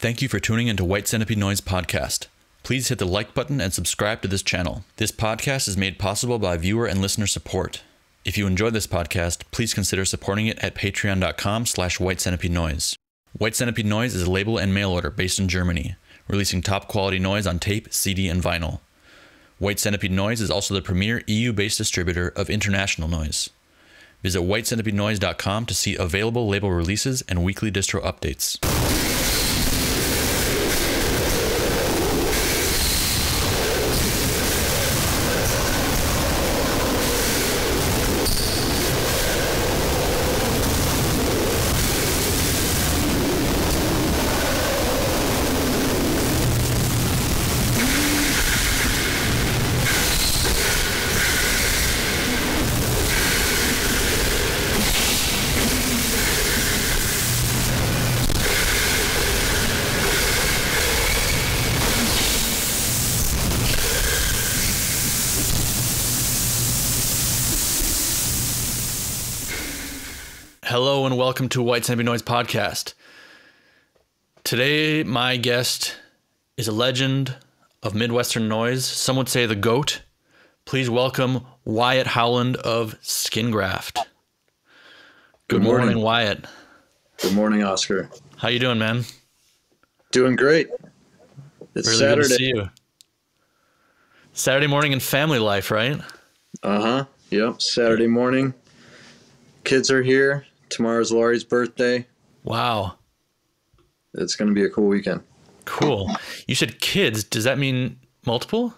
Thank you for tuning into White Centipede Noise Podcast. Please hit the like button and subscribe to this channel. This podcast is made possible by viewer and listener support. If you enjoy this podcast, please consider supporting it at patreon.com slash white centipede noise. White Centipede Noise is a label and mail order based in Germany, releasing top quality noise on tape, CD, and vinyl. White Centipede Noise is also the premier EU based distributor of international noise. Visit whitecentipedenoise.com to see available label releases and weekly distro updates. Hello and welcome to White Centipede Noise Podcast. Today, my guest is a legend of Midwestern noise. Some would say the GOAT. Please welcome Wyatt Howland of Skingraft. Good, Good morning. morning, Wyatt. Good morning, Oscar. How you doing, man? Doing great. It's Really good to see Saturday. you. Saturday morning in family life, right? Uh huh. Yep. Saturday morning. Kids are here. Tomorrow's Laurie's birthday. Wow, It's going to be a cool weekend. cool. You said kids. Does that mean multiple?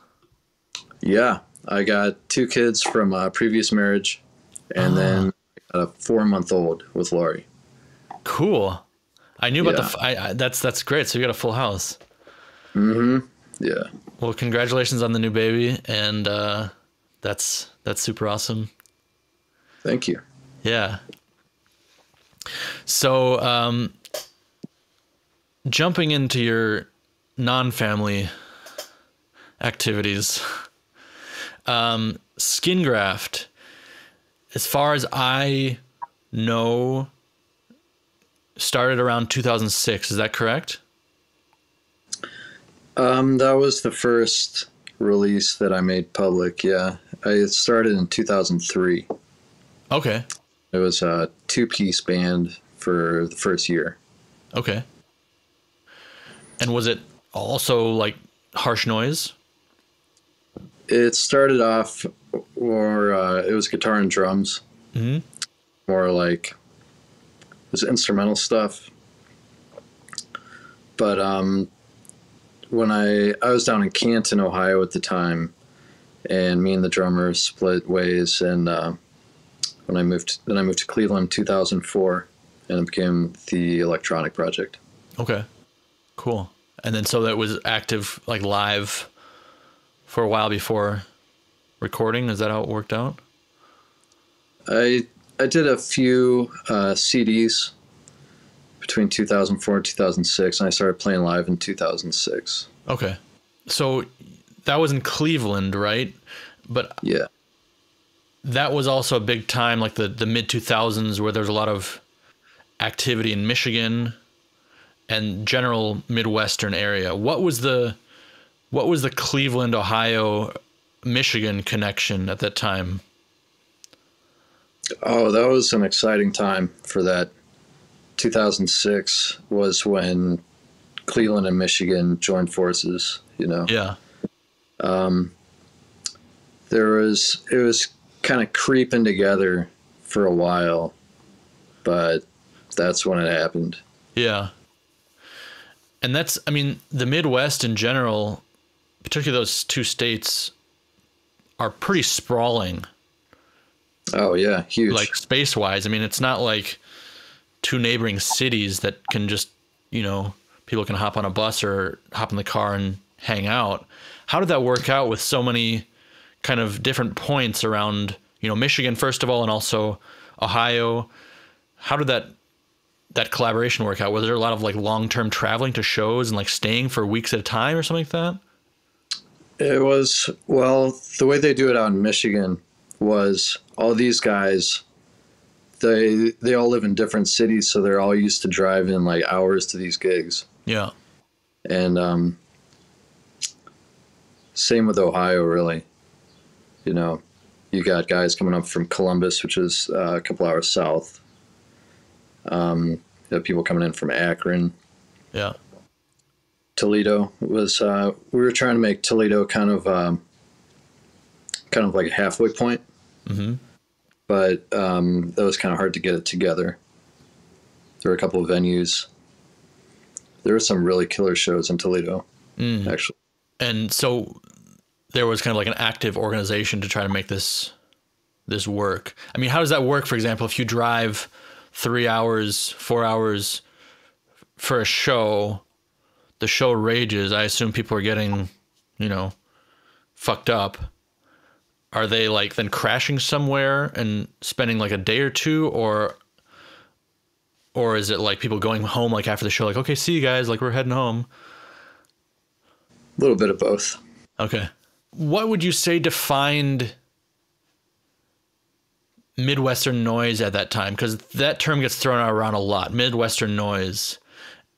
Yeah. I got two kids from a previous marriage and Ah. then a four month old with Laurie. Cool. I knew about the. Yeah. f I I that's that's great. So you got a full house. Mm hmm. Yeah. Well, congratulations on the new baby, and uh, that's that's super awesome. Thank you. Yeah. So, um, jumping into your non-family activities, um, skin graft. As far as I know, started around 2006. Is that correct? Um, that was the first release that I made public. Yeah. I started in 2003. Okay. It was a two piece band for the first year. Okay. And was it also like harsh noise? It started off, or uh, it was guitar and drums, hmm more like it was instrumental stuff. But um, when I I was down in Canton, Ohio at the time, and me and the drummer split ways, and uh, when I moved, then I moved to Cleveland, in 2004, and it became the electronic project. Okay. Cool. And then so that was active like live for a while before recording. Is that how it worked out? I I did a few uh, CDs between 2004 and 2006, and I started playing live in 2006. Okay. So that was in Cleveland, right? But Yeah, that was also a big time, like the, the mid 2000s, where there was a lot of activity in Michigan and general Midwestern area. What was the what was the Cleveland, Ohio, Michigan connection at that time? Oh, that was an exciting time for that. 2006 was when Cleveland and Michigan joined forces. You know, Yeah. um, there was it was kind of creeping together for a while, but that's when it happened. Yeah. And that's, I mean, the Midwest in general, particularly those two states, are pretty sprawling, Oh yeah, huge. like space wise. I mean, it's not like two neighboring cities that can just, you know, people can hop on a bus or hop in the car and hang out. How did that work out with so many kind of different points around, you know, Michigan, first of all, and also Ohio? How did that that collaboration work out? Was there a lot of like long term traveling to shows and like staying for weeks at a time or something like that? It was well, the way they do it out in Michigan was all these guys they they all live in different cities so they're all used to driving like hours to these gigs. Yeah. and um, same with Ohio, really. You know, you got guys coming up from Columbus, which is uh, a couple hours south. Um, you have people coming in from Akron. Yeah. Toledo was uh, we were trying to make Toledo kind of um, kind of like a halfway point, Mm-hmm. but um, that was kind of hard to get it together. There were a couple of venues. There were some really killer shows in Toledo, Mm. actually. And so there was kind of like an active organization to try to make this this work. I mean, how does that work? For example, if you drive three hours, four hours for a show, the show rages. I assume people are getting, you know, fucked up. Are they like then crashing somewhere and spending like a day or two, or or is it like people going home like after the show, like okay, see you guys, like we're heading home. A little bit of both. Okay. What would you say defined Midwestern noise at that time? Because that term gets thrown around a lot Midwestern noise.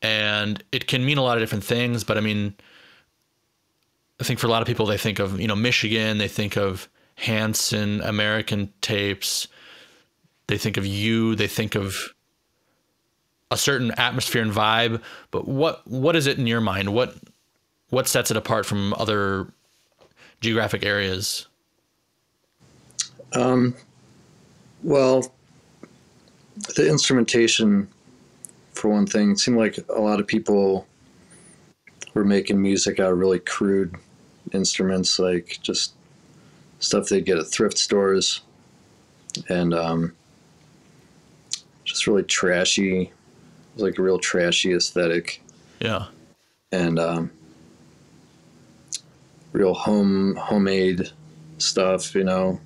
And it can mean a lot of different things. But I mean, I think for a lot of people, they think of, you know, Michigan, they think of Hanson, American tapes, they think of you, they think of a certain atmosphere and vibe. But what what is it in your mind? What what sets it apart from other geographic areas? Um, well, the instrumentation, for one thing, it seemed like a lot of people were making music out of really crude instruments, like just stuff they'd get at thrift stores, and um, just really trashy. It was like a real trashy aesthetic, Yeah. and um, real home homemade stuff. You know,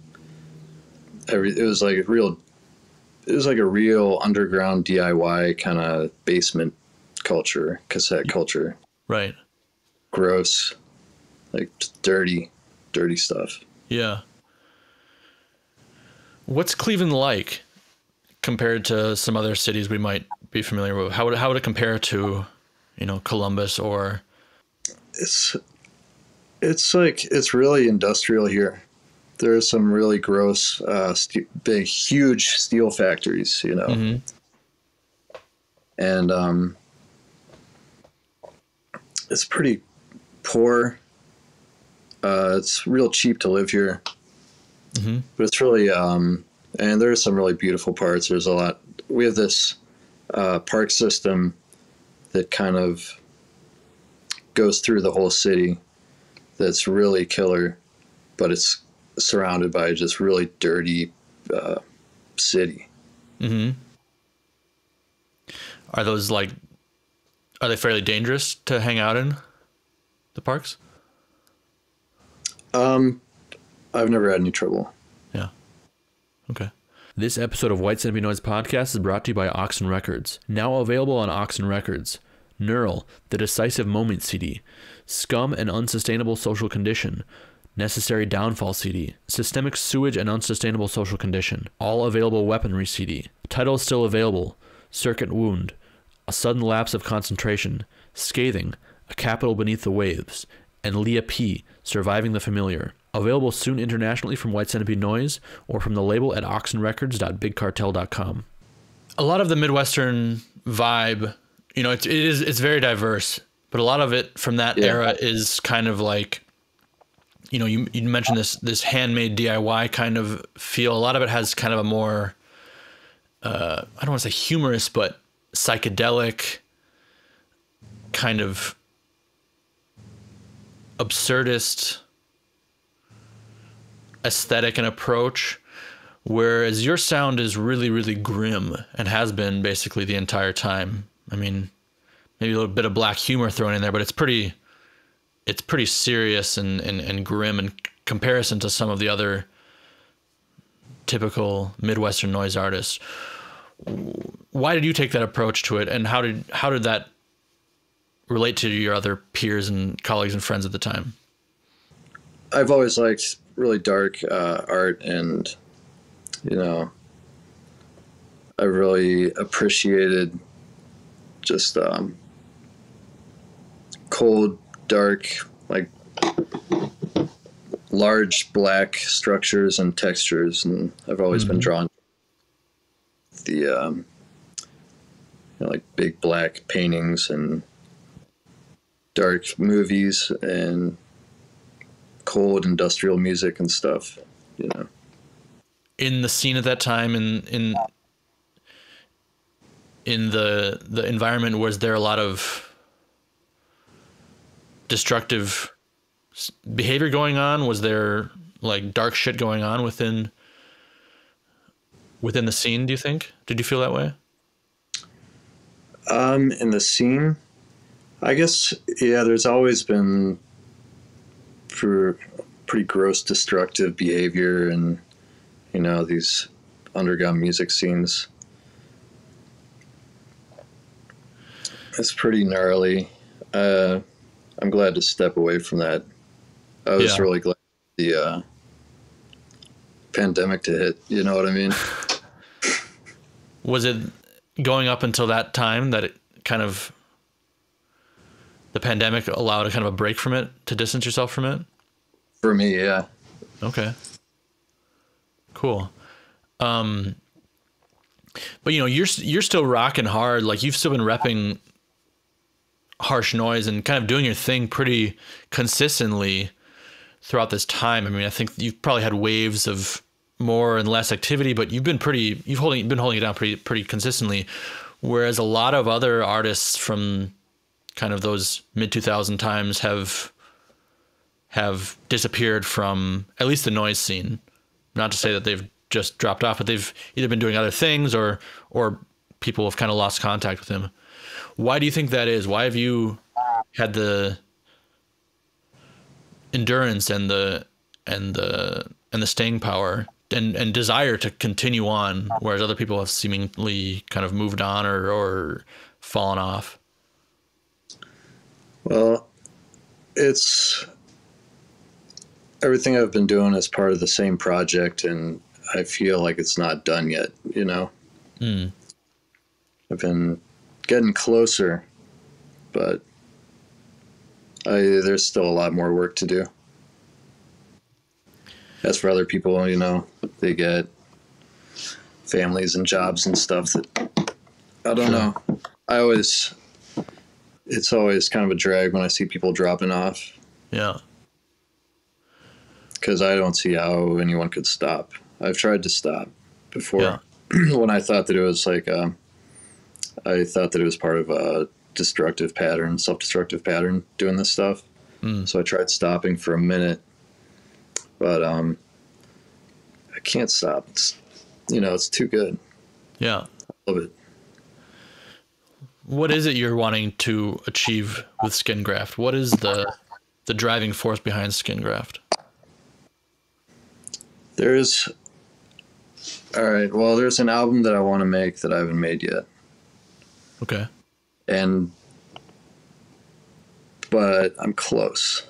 every it was like real. It was like a real underground DIY kind of basement culture, cassette culture. Right. Gross, like dirty, dirty stuff. Yeah. What's Cleveland like compared to some other cities we might be familiar with? How would how would it compare to, you know, Columbus or It's it's like it's really industrial here. There are some really gross, uh, st- big, huge steel factories. You know. Mhm. and um, it's pretty poor. Uh, it's real cheap to live here, Mhm. but it's really um, and there's some really beautiful parts. There's a lot. We have this uh, park system that kind of goes through the whole city. That's really killer, but it's surrounded by just really dirty uh, city. Mhm. Are those like are they fairly dangerous to hang out in the parks? Um, I've never had any trouble. Yeah. Okay. This episode of White Centipede Noise Podcast is brought to you by Oxen Records. Now available on Oxen Records. Neural, The Decisive Moment CD. Scum and Unsustainable Social Condition. Necessary Downfall CD. Systemic Sewage and Unsustainable Social Condition. All available weaponry CD. Title still available. Circuit Wound. A Sudden Lapse of Concentration. Scathing. A Capital Beneath the Waves. And Leah P. Surviving the Familiar. Available soon internationally from White Centipede Noise or from the label at oxenrecords.bigcartel.com. A lot of the Midwestern vibe, you know, it, it is it's very diverse, but a lot of it from that Yeah. era is kind of like, you know, you you mentioned this this handmade DIY kind of feel. A lot of it has kind of a more, uh, I don't want to say humorous, but psychedelic, kind of absurdist aesthetic and approach whereas your sound is really really grim and has been basically the entire time i mean maybe a little bit of black humor thrown in there but it's pretty it's pretty serious and, and, and grim in comparison to some of the other typical midwestern noise artists. Why did you take that approach to it and how did how did that relate to your other peers and colleagues and friends at the time? I've always liked really dark uh, art, and you know, I really appreciated just um, cold, dark, like large black structures and textures, and I've always been Mhm. drawn to the um, you know, like big black paintings and dark movies and cold industrial music and stuff. You know, in the scene at that time in in in the the environment was there a lot of destructive behavior going on was there like dark shit going on within within the scene do you think did you feel that way Um, in the scene, I guess yeah. There's always been for pretty gross, destructive behavior, and you know these underground music scenes. It's pretty gnarly. Uh, I'm glad to step away from that. I was Yeah. really glad the uh, pandemic to hit. You know what I mean? was it going up until that time that it kind of the pandemic allowed a kind of a break from it to distance yourself from it For me, yeah. Okay. Cool. Um but you know, you're you're still rocking hard. Like you've still been repping harsh noise and kind of doing your thing pretty consistently throughout this time. I mean, I think you've probably had waves of more and less activity, but you've been pretty you've holding been holding it down pretty pretty consistently. Whereas a lot of other artists from kind of those mid 2000 times have have disappeared from at least the noise scene. Not to say that they've just dropped off, but they've either been doing other things or or people have kind of lost contact with him. Why do you think that is? Why have you had the endurance and the and the and the staying power and, and desire to continue on, whereas other people have seemingly kind of moved on or, or fallen off? Well, it's everything I've been doing is part of the same project, and I feel like it's not done yet. You know, Mm. I've been getting closer, but I there's still a lot more work to do. As for other people, you know, they get families and jobs and stuff that I don't know. I always it's always kind of a drag when I see people dropping off Yeah. because I don't see how anyone could stop. I've tried to stop before Yeah. when I thought that it was like um, I thought that it was part of a destructive pattern, self-destructive pattern doing this stuff. Mm. So I tried stopping for a minute, but um, I can't stop. It's you know it's too good. Yeah. I love it. What is it you're wanting to achieve with Skin Graft? What is the the driving force behind Skin Graft? There's all right. Well, there's an album that I want to make that I haven't made yet. Okay. and but I'm close,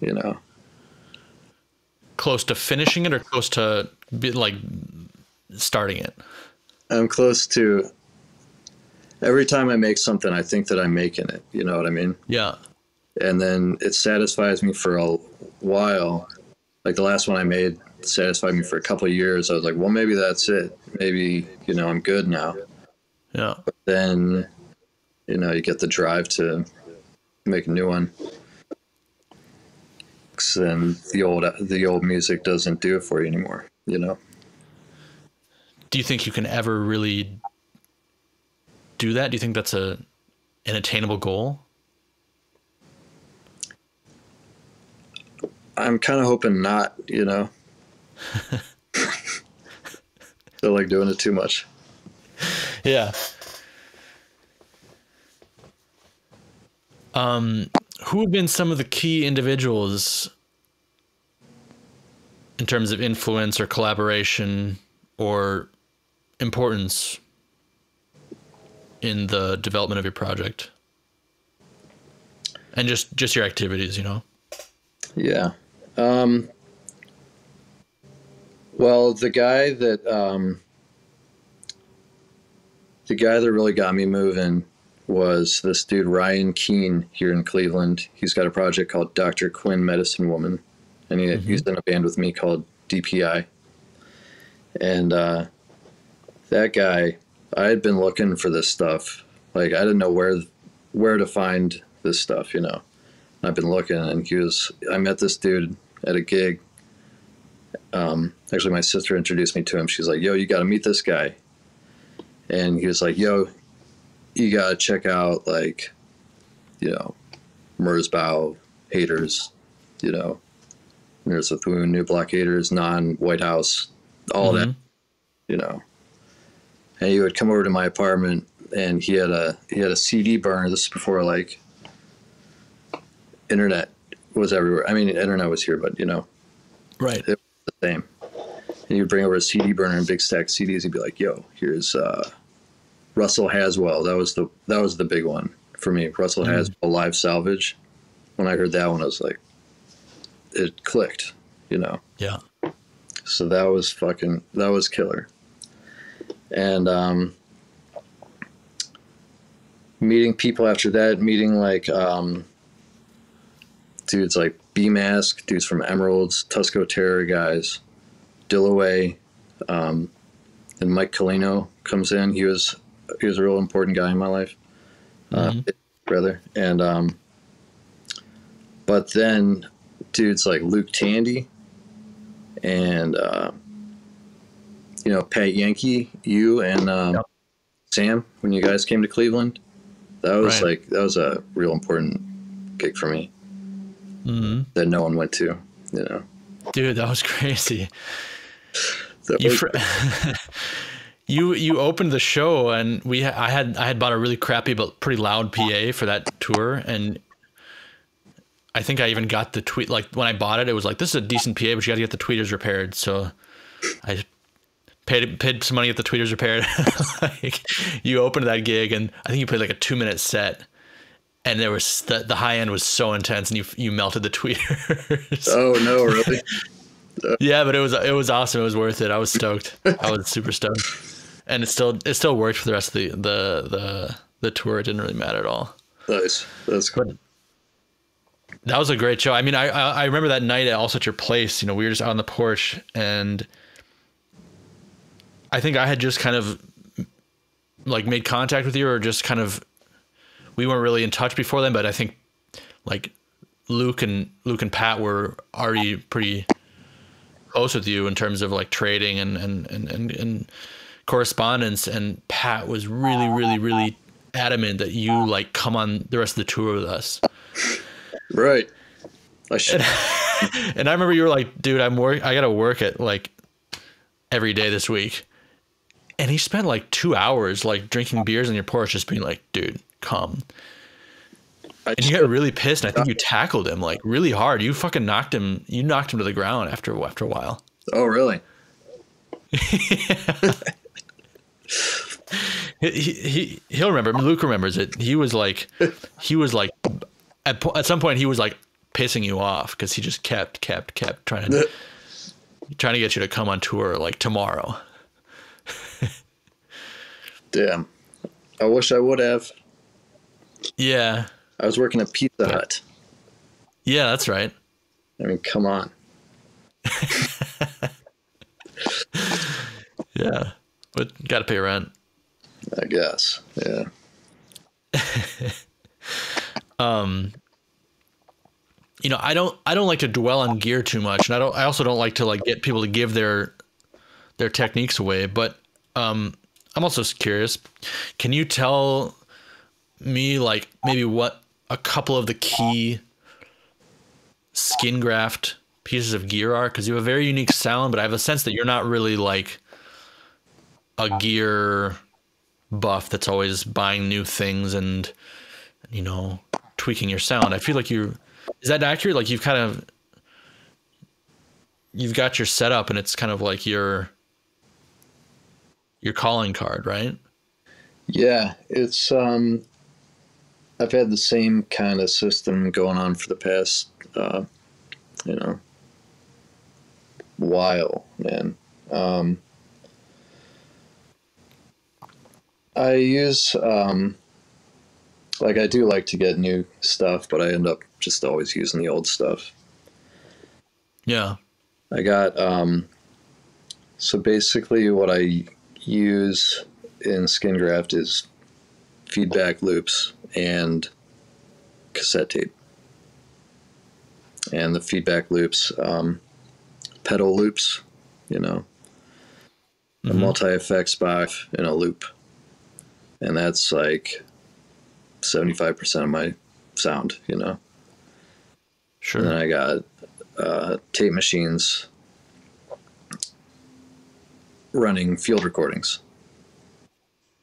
you know. Close to finishing it or close to be, like starting it? I'm close to every time I make something, I think that I'm making it. You know what I mean? Yeah. And then it satisfies me for a while. Like the last one I made satisfied me for a couple of years. I was like, well, maybe that's it. Maybe you know I'm good now. Yeah. Then, you know, you get the drive to make a new one. Then the old the old music doesn't do it for you anymore. You know. Do you think you can ever really do that? Do you think that's a an attainable goal? I'm kind of hoping not, you know. Feel like doing it too much. Yeah. Um, who have been some of the key individuals in terms of influence or collaboration or importance in the development of your project? And just just your activities, you know. Yeah. Um, well, the guy that um, the guy that really got me moving was this dude Ryan Keene here in Cleveland. He's got a project called Dr. Quinn Medicine Woman, and he, Mhm. he's in a band with me called DPI. And uh, that guy, I had been looking for this stuff. Like I didn't know where where to find this stuff, you know. I've been looking, and he was. I met this dude at a gig. Um, actually, my sister introduced me to him. She's like, "Yo, you got to meet this guy," and he was like, "Yo, you got to check out like, you know, Merzbow haters, you know, Nurse With Wound, New Blockaders, non Whitehouse, all that Mhm. you know. And he would come over to my apartment, and he had a he had a CD burner. This is before like internet was everywhere. I mean, internet was here, but you know Right. it was the same. And he'd bring over a CD burner and big stack CDs. He'd be like, "Yo, here's uh, Russell Haswell. That was the that was the big one for me. Russell Mhm. Haswell live salvage. When I heard that one, I was like, it clicked, you know. Yeah. So that was fucking that was killer. And um meeting people after that, meeting like um dudes like B Mask, dudes from Emeralds, Tusco Terror guys, Dillaway, um and Mike Colino comes in. He was he was a real important guy in my life. Uh Mhm. brother. And um but then dudes like Luke Tandy and uh, you know Pat Yankee, you and um, Yep. Sam when you guys came to Cleveland. That was Right. like that was a real important gig for me hmm that no one went to. You know, Dude, that was crazy. You fr- you you opened the show and we ha- I had I had bought a really crappy but pretty loud PA for that tour and I think I even got the tweet like when I bought it it was like this is a decent PA but you got to get the tweeters repaired. So I paid paid some money to get the tweeters repaired. Like you opened that gig and I think you played like a 2 minute set and there was the, the high end was so intense and you you melted the tweeters. Oh no, really? Yeah, but it was it was awesome. It was worth it. I was stoked. I was super stoked, and it still it still worked for the rest of the the the, the tour. It didn't really matter at all. nice. That's cool. But that was a great show. I mean, I I I remember that night at also at your place. You know, we were just out on the porch, and I think I had just kind of like made contact with you, or just kind of we weren't really in touch before then. But I think like Luke and Luke and Pat were already pretty close with you in terms of like trading and and and and, and correspondence. And Pat was really, really, really adamant that you like come on the rest of the tour with us. Right. I should. And I remember you were like, dude, I'm work I gotta work at like every day this week. And he spent like two hours like drinking beers on your porch, just being like, dude, come. I And you got really pissed, and I think you tackled him like really hard. You fucking knocked him. You knocked him to the ground after after a while. oh, really? He, he he- he'll remember. Luke remembers it. He was like, he was like, at at some point he was like pissing you off because he just kept kept kept trying to trying to get you to come on tour like tomorrow. Damn. I wish I would have. Yeah, I was working at Pizza Hut. yeah, that's right. I mean, come on. Yeah, but got to pay rent. I guess. Yeah. Um you know, I don't I don't like to dwell on gear too much, and I don't I also don't like to like get people to give their their techniques away. But um, I'm also curious. Can you tell me like maybe what a couple of the key skin graft pieces of gear are? Because you have a very unique sound, but I have a sense that you're not really like a gear buff that's always buying new things and you know tweaking your sound. I feel like you is that accurate? Like you've kind of you've got your setup and it's kind of like your your calling card, right? Yeah, it's um I've had the same kind of system going on for the past uh you know while, man. Um I use um like I do like to get new stuff, but I end up just always using the old stuff. Yeah. I got um, so basically what I use in skin graft is feedback loops and cassette tape. And the feedback loops, um, pedal loops, you know, a Mhm. multi effects box in a loop. And that's like 75% of my sound, you know. Sure. And then I got uh, tape machines running field recordings,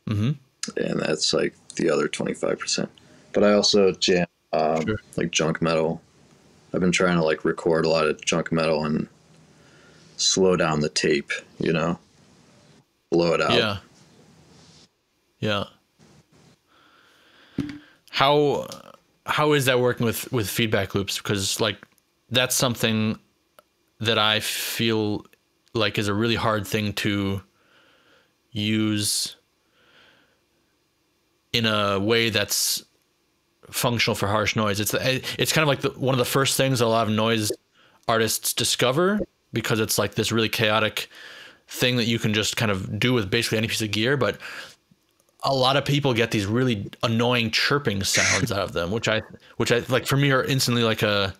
hmm and that's like the other 25%. But I also jam um, Sure. like junk metal. I've been trying to like record a lot of junk metal and slow down the tape, you know, blow it out. Yeah. Yeah. How how is that working with with feedback loops? Because like that's something that I feel like is a really hard thing to use in a way that's functional for harsh noise. It's it's kind of like the, one of the first things a lot of noise artists discover because it's like this really chaotic thing that you can just kind of do with basically any piece of gear, but a lot of people get these really annoying chirping sounds out of them, which I which I like for me are instantly like a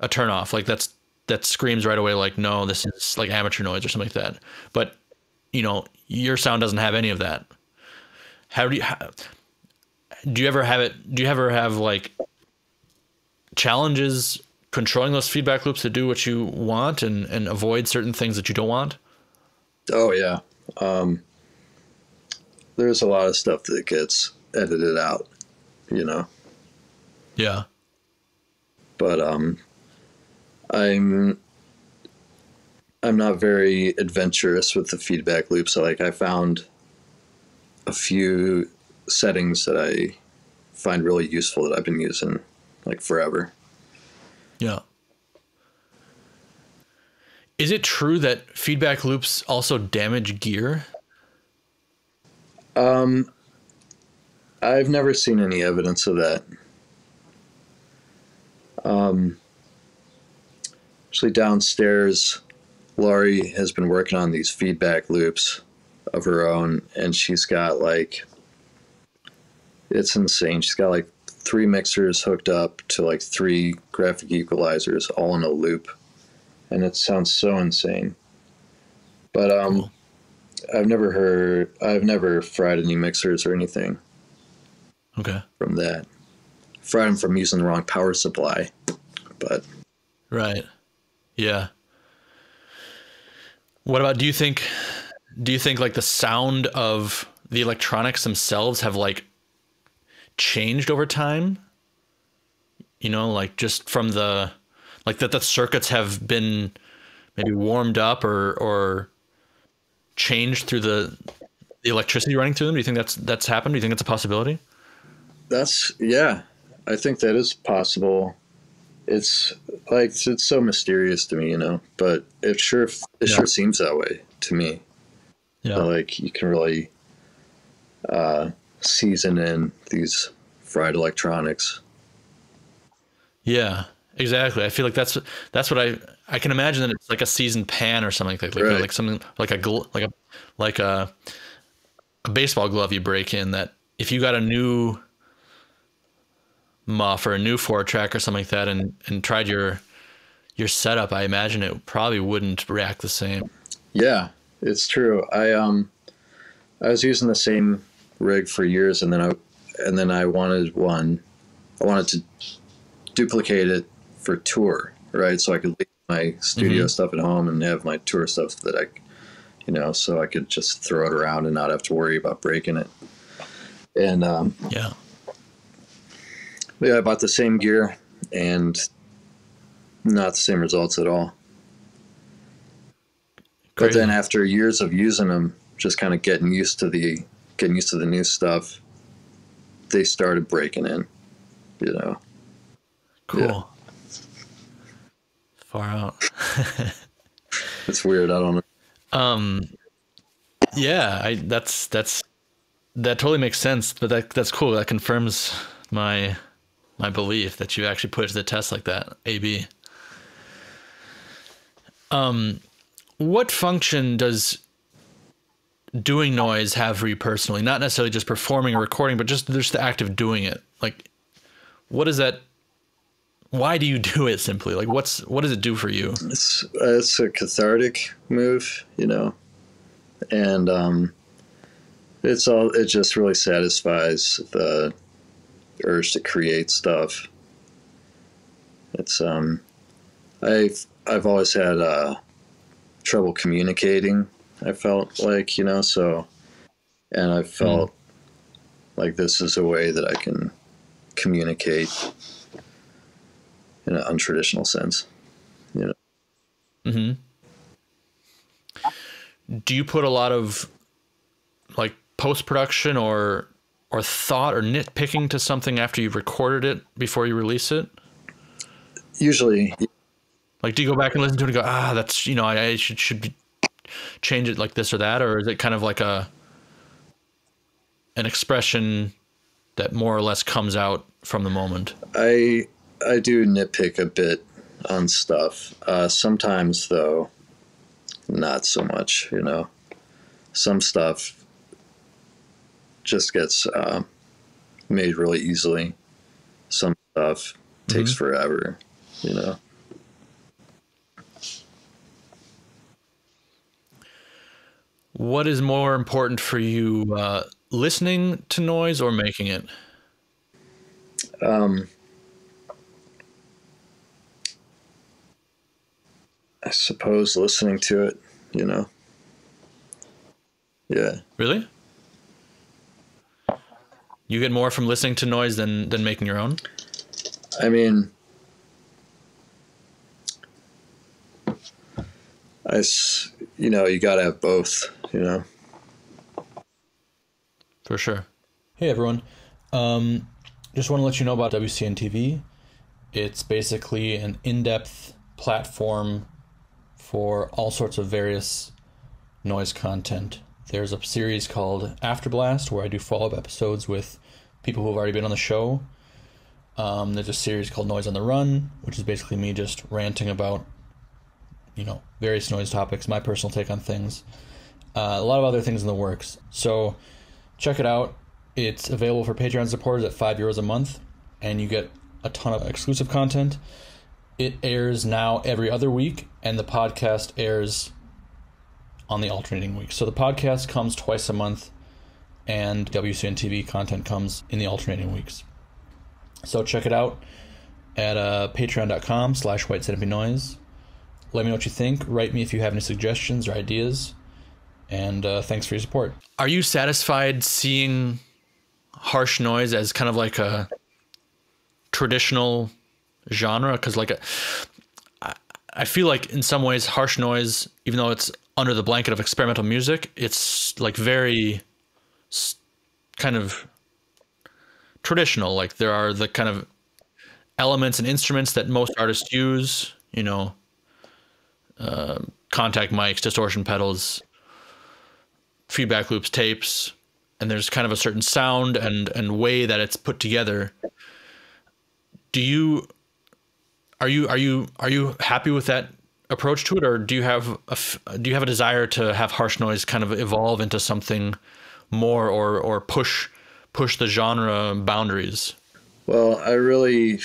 a turn off. Like that's that screams right away like no, this is like amateur noise or something like that. But you know, your sound doesn't have any of that. How do you how, do you ever have it do you ever have like challenges controlling those feedback loops to do what you want and and avoid certain things that you don't want? Oh yeah. Um, there's a lot of stuff that gets edited out, you know. Yeah. But um, I'm I'm not very adventurous with the feedback loop. So like I found a few settings that I find really useful that I've been using like forever. Yeah. Is it true that feedback loops also damage gear? Um, I've never seen any evidence of that. Um, actually, downstairs, Laurie has been working on these feedback loops of her own, and she's got like, it's insane. She's got like three mixers hooked up to like three graphic equalizers all in a loop, and it sounds so insane. But um. I've never heard. I've never fried any mixers or anything Okay. from that. Fried them from using the wrong power supply, but Right. Yeah. What about do you think do you think like the sound of the electronics themselves have like changed over time? You know, like just from the like that the circuits have been maybe warmed up or or changed through the the electricity running through them? Do you think that's that's happened? Do you think that's a possibility? that's yeah. I think that is possible. It's like it's so mysterious to me, you know. But it sure it Yeah. sure seems that way to me. Yeah. Like you can really uh, season in these fried electronics. Yeah, exactly. I feel like that's that's what I I can imagine that it's like a seasoned pan or something like like, Right. like something like a like a like a a baseball glove you break in that if you got a new muff or a new four track or something like that and and tried your your setup, I imagine it probably wouldn't react the same. Yeah, it's true. I um I was using the same rig for years and then I and then I wanted one I wanted to duplicate it for tour, right? So I could leave my studio Mhm. stuff at home and have my tour stuff that I you know, so I could just throw it around and not have to worry about breaking it. And um Yeah. yeah, I bought the same gear and not the same results at all. But then after years of using them, just kind of getting used to the getting used to the new stuff, they started breaking in. You know, cool. Far out. it's weird. I don't know. Um, yeah, I that's that's that totally makes sense. But that that's cool. That confirms my my belief that you actually put it to the test like that. AB. Um, what function does doing noise have for you personally? Not necessarily just performing or recording, but just just the act of doing it. Like, what is that? Why do you do it simply? Like, what's what does it do for you? It's it's a cathartic move, you know, and um, it's all it just really satisfies the urge to create stuff. It's um, I've I've always had uh, trouble communicating. I felt like you know so, and I felt mm. like this is a way that I can communicate in an untraditional sense. You know. Hmm. Do you put a lot of like post production or or thought or nitpicking to something after you've recorded it before you release it? Usually. Like, do you go back and listen to it and go, ah, that's you know, I, I should should change it like this or that, or is it kind of like a an expression that more or less comes out from the moment? I I do nitpick a bit on stuff. Uh, sometimes though, not so much. You know, some stuff just gets uh, made really easily. Some stuff takes mm-hmm. forever, you know. What is more important for you, uh, listening to noise or making it? Um, I suppose listening to it, you know. Yeah. Really? You get more from listening to noise than than making your own. I mean, I you know you got to have both. You know. For sure. Hey everyone, um, just want to let you know about WCN TV. It's basically an in-depth platform for all sorts of various noise content. There's a series called Afterblast where I do follow-up episodes with people who have already been on the show. Um, there's a series called Noise on the Run, which is basically me just ranting about, you know, various noise topics, my personal take on things. Uh, a lot of other things in the works. So check it out. It's available for Patreon supporters at five euros a month, and you get a ton of exclusive content. It airs now every other week, and the podcast airs on the alternating week. So the podcast comes twice a month and WCN TV content comes in the alternating weeks. So check it out at uh, patreon.com slash white noise. Let me know what you think. Write me if you have any suggestions or ideas. And uh, thanks for your support. Are you satisfied seeing harsh noise as kind of like a traditional genre? Because like a, I feel like in some ways harsh noise, even though it's under the blanket of experimental music, it's like very kind of traditional. Like there are the kind of elements and instruments that most artists use. You know, uh, contact mics, distortion pedals, feedback loops, tapes, and there's kind of a certain sound and and way that it's put together. Do you are you are you are you happy with that approach to it, or do you have a do you have a desire to have harsh noise kind of evolve into something? more or or push push the genre boundaries? Well, I really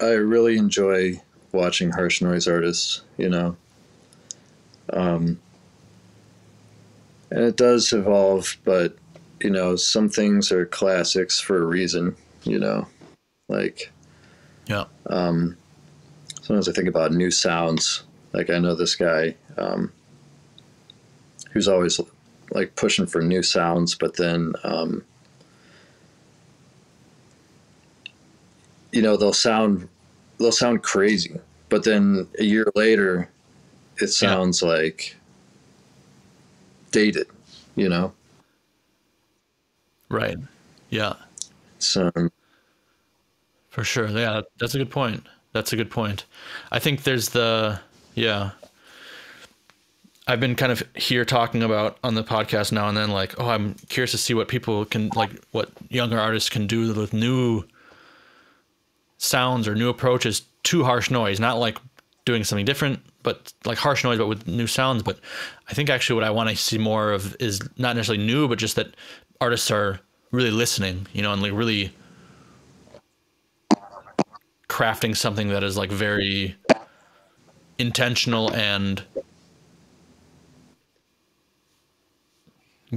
I really enjoy watching harsh noise artists, you know. Um, and it does evolve, but you know, some things are classics for a reason, you know. Like Yeah. Um sometimes I think about new sounds. Like I know this guy um, who's always like pushing for new sounds, but then um, you know they'll sound they'll sound crazy, but then a year later, it sounds yeah. like dated, you know. Right. Yeah. So. For sure. Yeah, that's a good point. That's a good point. I think there's the yeah I've been kind of here talking about on the podcast now and then, like, oh, I'm curious to see what people can like, what younger artists can do with new, sounds or new approaches to harsh noise, not like doing something different, but like harsh noise, but with new sounds. But I think actually what I want to see more of is not necessarily new, but just that artists are really listening, you know, and like really crafting something that is like very intentional and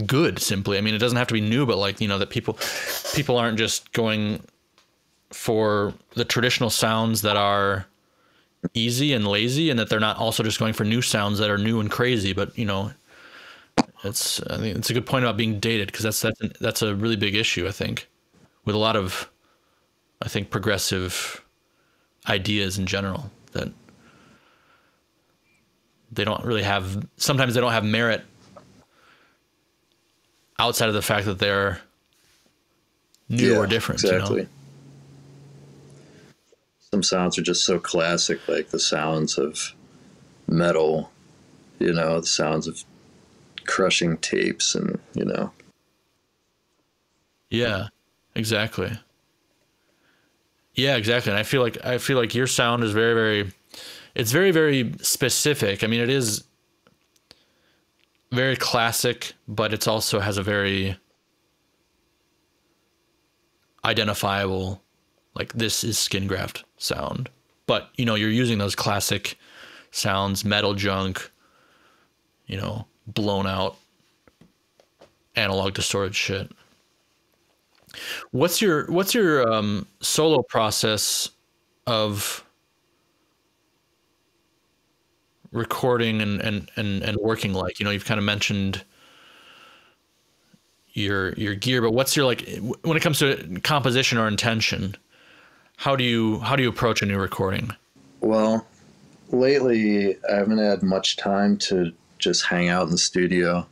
good simply i mean it doesn't have to be new but like you know that people people aren't just going for the traditional sounds that are easy and lazy and that they're not also just going for new sounds that are new and crazy but you know it's i think it's a good point about being dated because that's that's that's a really big issue i think with a lot of i think progressive ideas in general that they don't really have sometimes they don't have merit outside of the fact that they're new yeah, or different exactly you know? Some sounds are just so classic like the sounds of metal you know the sounds of crushing tapes and you know yeah exactly yeah exactly and i feel like i feel like your sound is very very it's very very specific. I mean, it is very classic, but it also has a very identifiable like this is skin graft sound. But, you know, you're using those classic sounds, metal junk, you know, blown out analog distorted shit. What's your what's your um, solo process of recording and, and, and, and working like? You know, you've kind of mentioned your your gear, but what's your like when it comes to composition or intention? How do you how do you approach a new recording? Well, lately I haven't had much time to just hang out in the studio,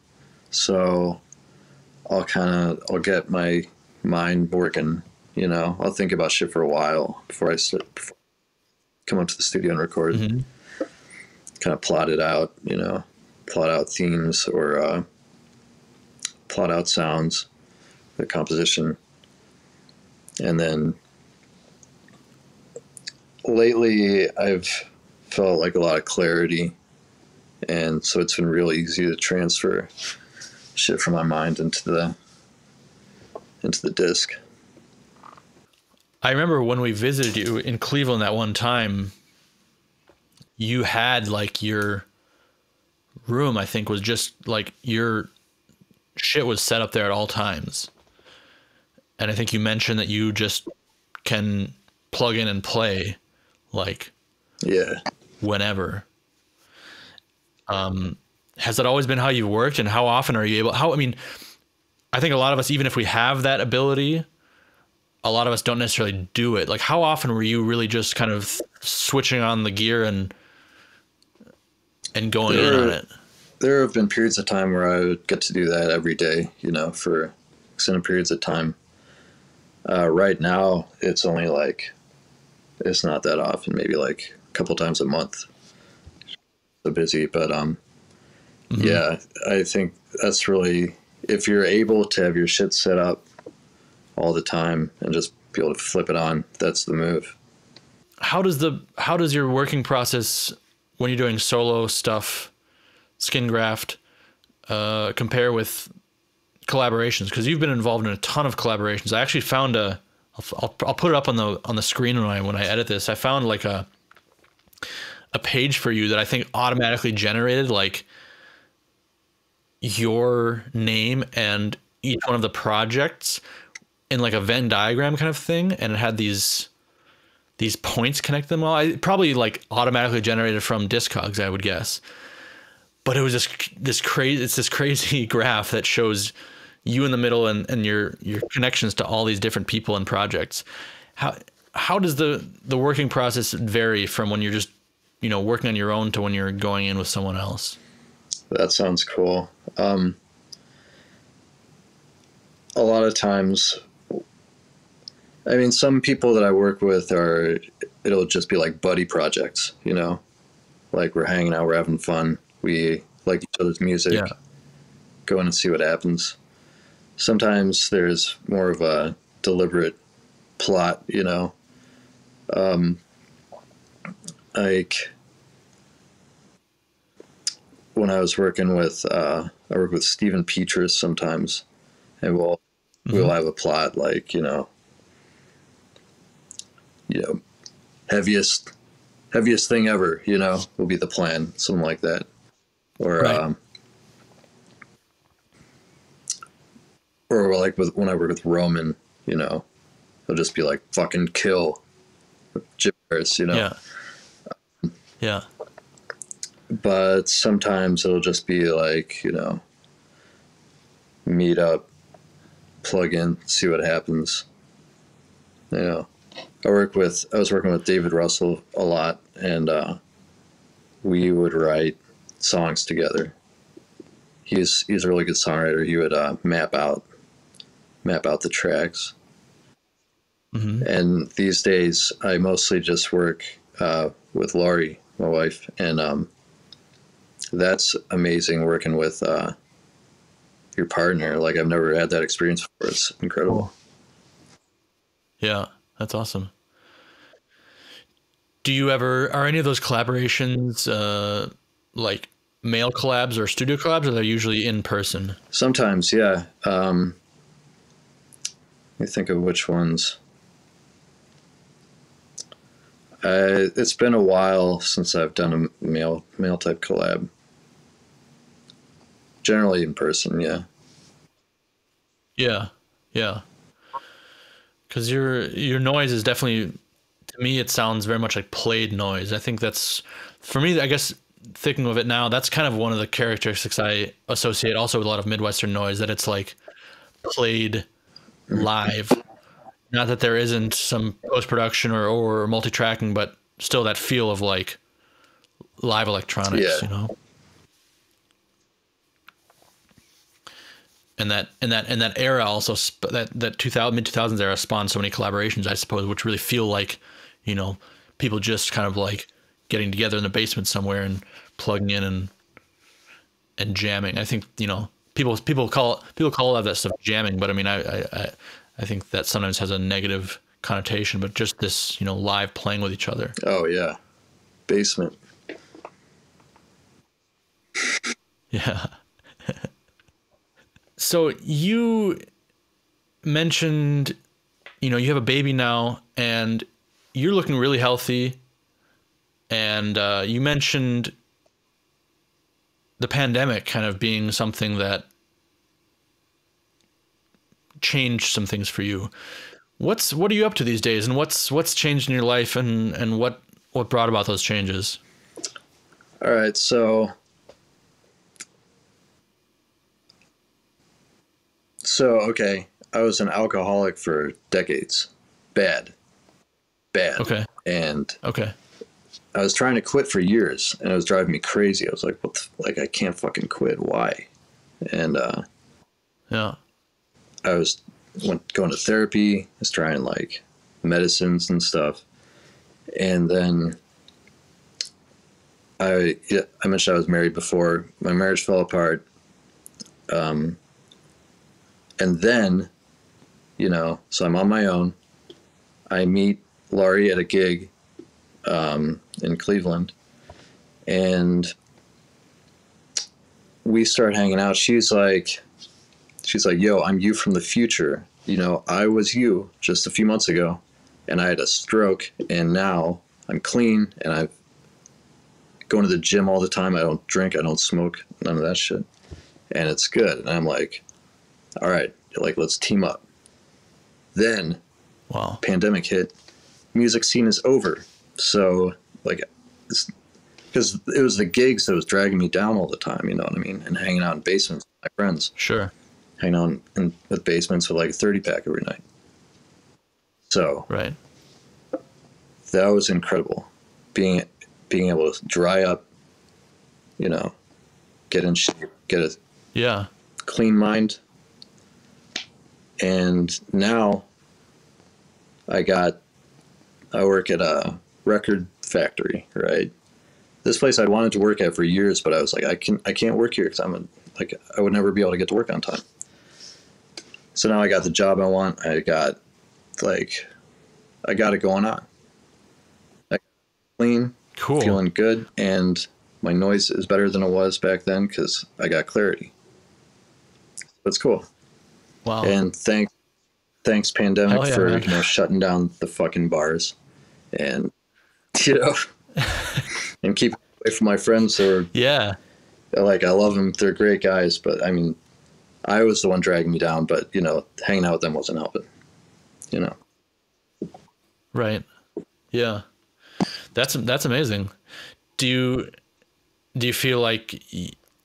so I'll kind of I'll get my mind working. You know, I'll think about shit for a while before I start, before come up to the studio and record. Mm-hmm kind of plot it out, you know, plot out themes or uh, plot out sounds, the composition. And then lately I've felt like a lot of clarity. And so it's been really easy to transfer shit from my mind into the into the disc. I remember when we visited you in Cleveland that one time, you had like your room, I think, was just like your shit was set up there at all times. And I think you mentioned that you just can plug in and play like yeah whenever um has that always been how you've worked and how often are you able how i mean i think a lot of us even if we have that ability a lot of us don't necessarily do it like how often were you really just kind of switching on the gear and and going there, in on it. There have been periods of time where I would get to do that every day, you know, for extended periods of time. Uh, right now, it's only like, it's not that often, maybe like a couple times a month. So busy, but um, mm-hmm. yeah, I think that's really, if you're able to have your shit set up all the time and just be able to flip it on, that's the move. How does the how does your working process when you're doing solo stuff, skin graft, uh, compare with collaborations? Because you've been involved in a ton of collaborations. I actually found a, I'll, I'll put it up on the on the screen when I when I edit this. I found like a a page for you that I think automatically generated like your name and each one of the projects in like a Venn diagram kind of thing, and it had these these points connect them all. I probably like automatically generated from Discogs, I would guess. But it was this this crazy it's this crazy graph that shows you in the middle and, and your your connections to all these different people and projects. How how does the the working process vary from when you're just you know working on your own to when you're going in with someone else? That sounds cool. Um, a lot of times I mean, some people that I work with are, it'll just be like buddy projects, you know, like we're hanging out, we're having fun, we like each other's music, yeah. go in and see what happens. Sometimes there's more of a deliberate plot, you know, Um, like when I was working with, uh, I work with Stephen Petrus sometimes, and we'll we'll Mhm. have a plot like you know, you know, heaviest heaviest thing ever. You know, will be the plan, something like that, or Right. um, or like with when I work with Roman, you know, he'll just be like fucking kill Harris, you know. Yeah. Yeah. But sometimes it'll just be like, you know, meet up, plug in, see what happens. You know, I work with, I was working with David Russell a lot, and uh, we would write songs together. He's he's a really good songwriter. He would uh, map out map out the tracks. hmm And these days, I mostly just work uh, with Laurie, my wife, and um, that's amazing working with uh, your partner. Like I've never had that experience before. It's incredible. Yeah. That's awesome. Do you ever are any of those collaborations uh like mail collabs or studio collabs or they're usually in person? Sometimes, yeah. Um, let me think of which ones. I, it's been a while since I've done a mail mail type collab. Generally in person, yeah. Yeah, yeah. Because your your noise is definitely, to me, it sounds very much like played noise. I think that's, for me, I guess thinking of it now, that's kind of one of the characteristics I associate also with a lot of midwestern noise. That it's like played live. Not that there isn't some post production or or multi tracking, but still that feel of like live electronics. Yeah. You know. and that and that and that era also sp- that that 2000 mid 2000s era spawned so many collaborations i suppose which really feel like you know people just kind of like getting together in the basement somewhere and plugging in and and jamming i think you know people people call people call all that stuff jamming but i mean i i I- i think that sometimes has a negative connotation but just this you know live playing with each other Oh yeah, basement. Yeah. so you mentioned, you know, you have a baby now and you're looking really healthy. And uh, you mentioned the pandemic kind of being something that changed some things for you. What's what are you up to these days, and what's what's changed in your life, and and what what brought about those changes? All right, so so okay, I was an alcoholic for decades, bad, bad, Okay, and okay, I was trying to quit for years, and it was driving me crazy. I was like, "What? The, like, I can't fucking quit. Why?" And uh, yeah, I was went going to therapy. I was trying like medicines and stuff, and then I yeah, I mentioned I was married before. My marriage fell apart, um, and then, you know, so I'm on my own. I meet Laurie at a gig um, in Cleveland, and we start hanging out. She's like, she's like, "Yo, I'm you from the future. You know, I was you just a few months ago, and I had a stroke, and now I'm clean, and I'm going to the gym all the time. I don't drink, I don't smoke, none of that shit, and it's good." And I'm like, "All right, like let's team up." Then wow, pandemic hit, music scene is over. So like, because it was the gigs that was dragging me down all the time. You know what I mean? And hanging out in basements with my friends sure, hanging out in, in with basements with like a 30 pack every night. So right. that was incredible. Being being able to dry up, you know, get in shape, get a Yeah. clean mind. And now I got I work at a record factory, right? This place I wanted to work at for years, but I was like, I can I can't work here because I'm a, like I would never be able to get to work on time. So now I got the job I want. I got like I got it going on, I clean, Cool. feeling good, and my noise is better than it was back then because I got clarity. That's cool. wow. And thanks, thanks pandemic yeah, for man. you know shutting down the fucking bars, and you know, and keep away from my friends who are yeah. like I love them. They're great guys, but I mean, I was the one dragging me down. But you know, hanging out with them wasn't helping. You know. Right. Yeah. That's that's amazing. Do you do you feel like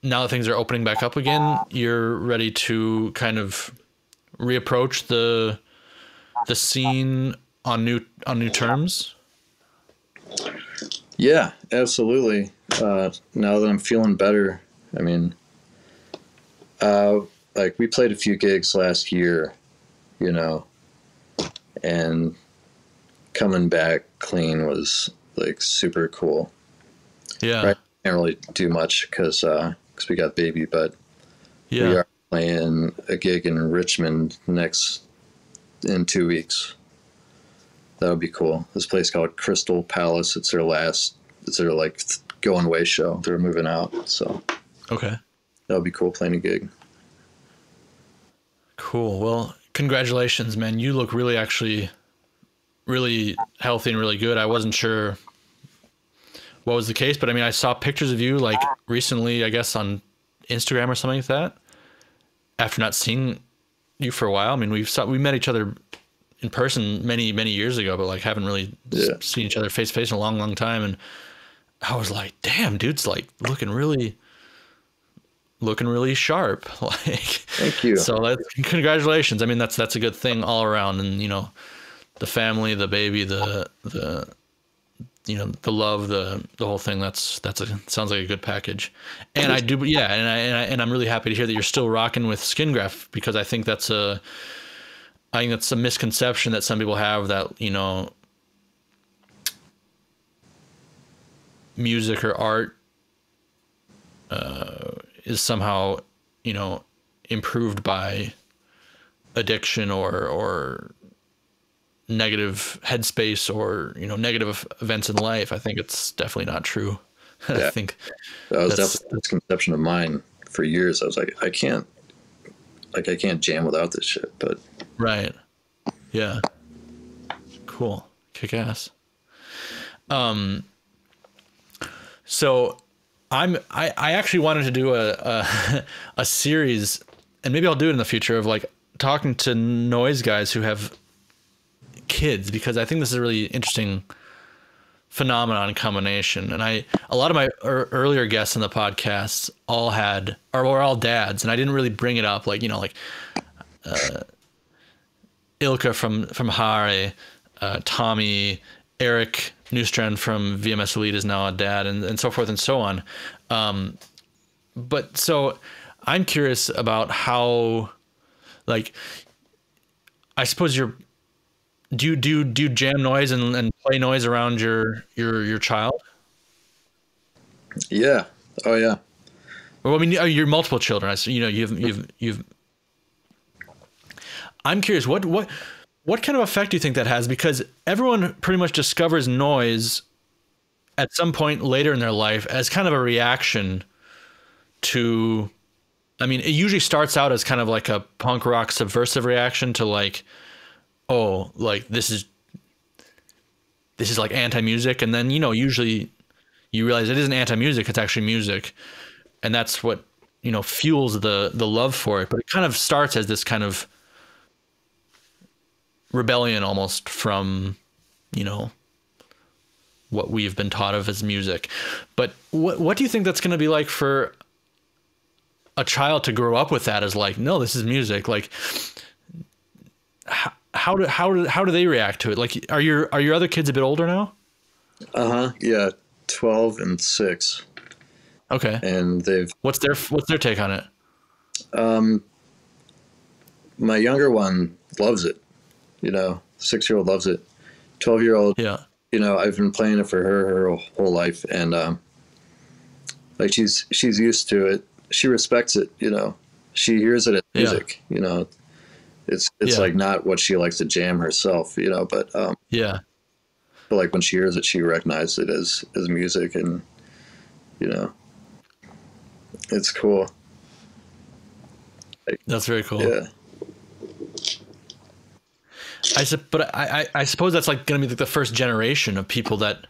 now that things are opening back up again, you're ready to kind of reapproach the the scene on new on new terms? Yeah, absolutely. Uh, now that I'm feeling better, I mean, uh, like we played a few gigs last year, you know, and coming back clean was like super cool. Yeah. Right. Can't really do much because because we got baby, but Yeah. we are playing a gig in Richmond next in two weeks. That would be cool. This place called Crystal Palace. It's their last. It's their like going away show. They're moving out, so Okay. that would be cool playing a gig. Cool. Well, congratulations, man. You look really actually really healthy and really good. I wasn't sure what was the case, but I mean, I saw pictures of you like recently, I guess on Instagram or something like that. After not seeing you for a while, I mean, we've saw, we met each other in person many many years ago, but like haven't really Yeah. seen each other face to face in a long long time and I was like, "Damn, dude's like looking really looking really sharp." Like Thank you. so that's congratulations. I mean, that's that's a good thing all around, and you know, the family, the baby, the the you know the love, the the whole thing. That's that's a sounds like a good package. And I do, yeah, and I and, I, and I'm really happy to hear that you're still rocking with skin graft because I think that's a I think that's a misconception that some people have that you know music or art uh, is somehow you know improved by addiction or or negative headspace or you know negative events in life i think it's definitely not true i think that was that's- definitely a misconception of mine for years. I was like, I can't, like, I can't jam without this shit. But right. Yeah. Cool. Kick ass. Um so i'm i i actually wanted to do a a, a series and maybe i'll do it in the future of like talking to noise guys who have kids because i think this is a really interesting phenomenon combination. And i a lot of my er, earlier guests in the podcast all had or were all dads and i didn't really bring it up like you know like Ilka from from Hare, uh, Tommy, Eric Newstrand from VMS Elite is now a dad, and, and so forth and so on. Um, but so I'm curious about how, like, I suppose you're. Do you do you, do you jam noise and, and play noise around your your your child? yeah, oh yeah, Well, I mean, uh, you're multiple children. I you know you've you've you've. I'm curious what what what kind of effect do you think that has? Because everyone pretty much discovers noise at some point later in their life as kind of a reaction to. I mean, it usually starts out as kind of like a punk rock subversive reaction to like, oh, like this is this is like anti music, and then you know usually you realize it isn't anti music; it's actually music, and that's what you know fuels the the love for it. But it kind of starts as this kind of rebellion almost from you know what we've been taught of as music. But what what do you think that's going to be like for a child to grow up with that as like no this is music? Like how, how do how do how do they react to it? Like are your are your other kids a bit older now? Uh huh, yeah, twelve and six, okay. And they've what's their what's their take on it? Um, my younger one loves it. You know, six year old loves it. Twelve year old, yeah you know, I've been playing it for her her whole life, and um, like she's she's used to it. She respects it. You know, she hears it as Yeah. music. You know, it's it's Yeah. like not what she likes to jam herself. You know, but um, yeah but like when she hears it, she recognizes it as as music, and you know, it's cool. That's very cool. Yeah. I sup- but I, I, I suppose that's like going to be like the first generation of people that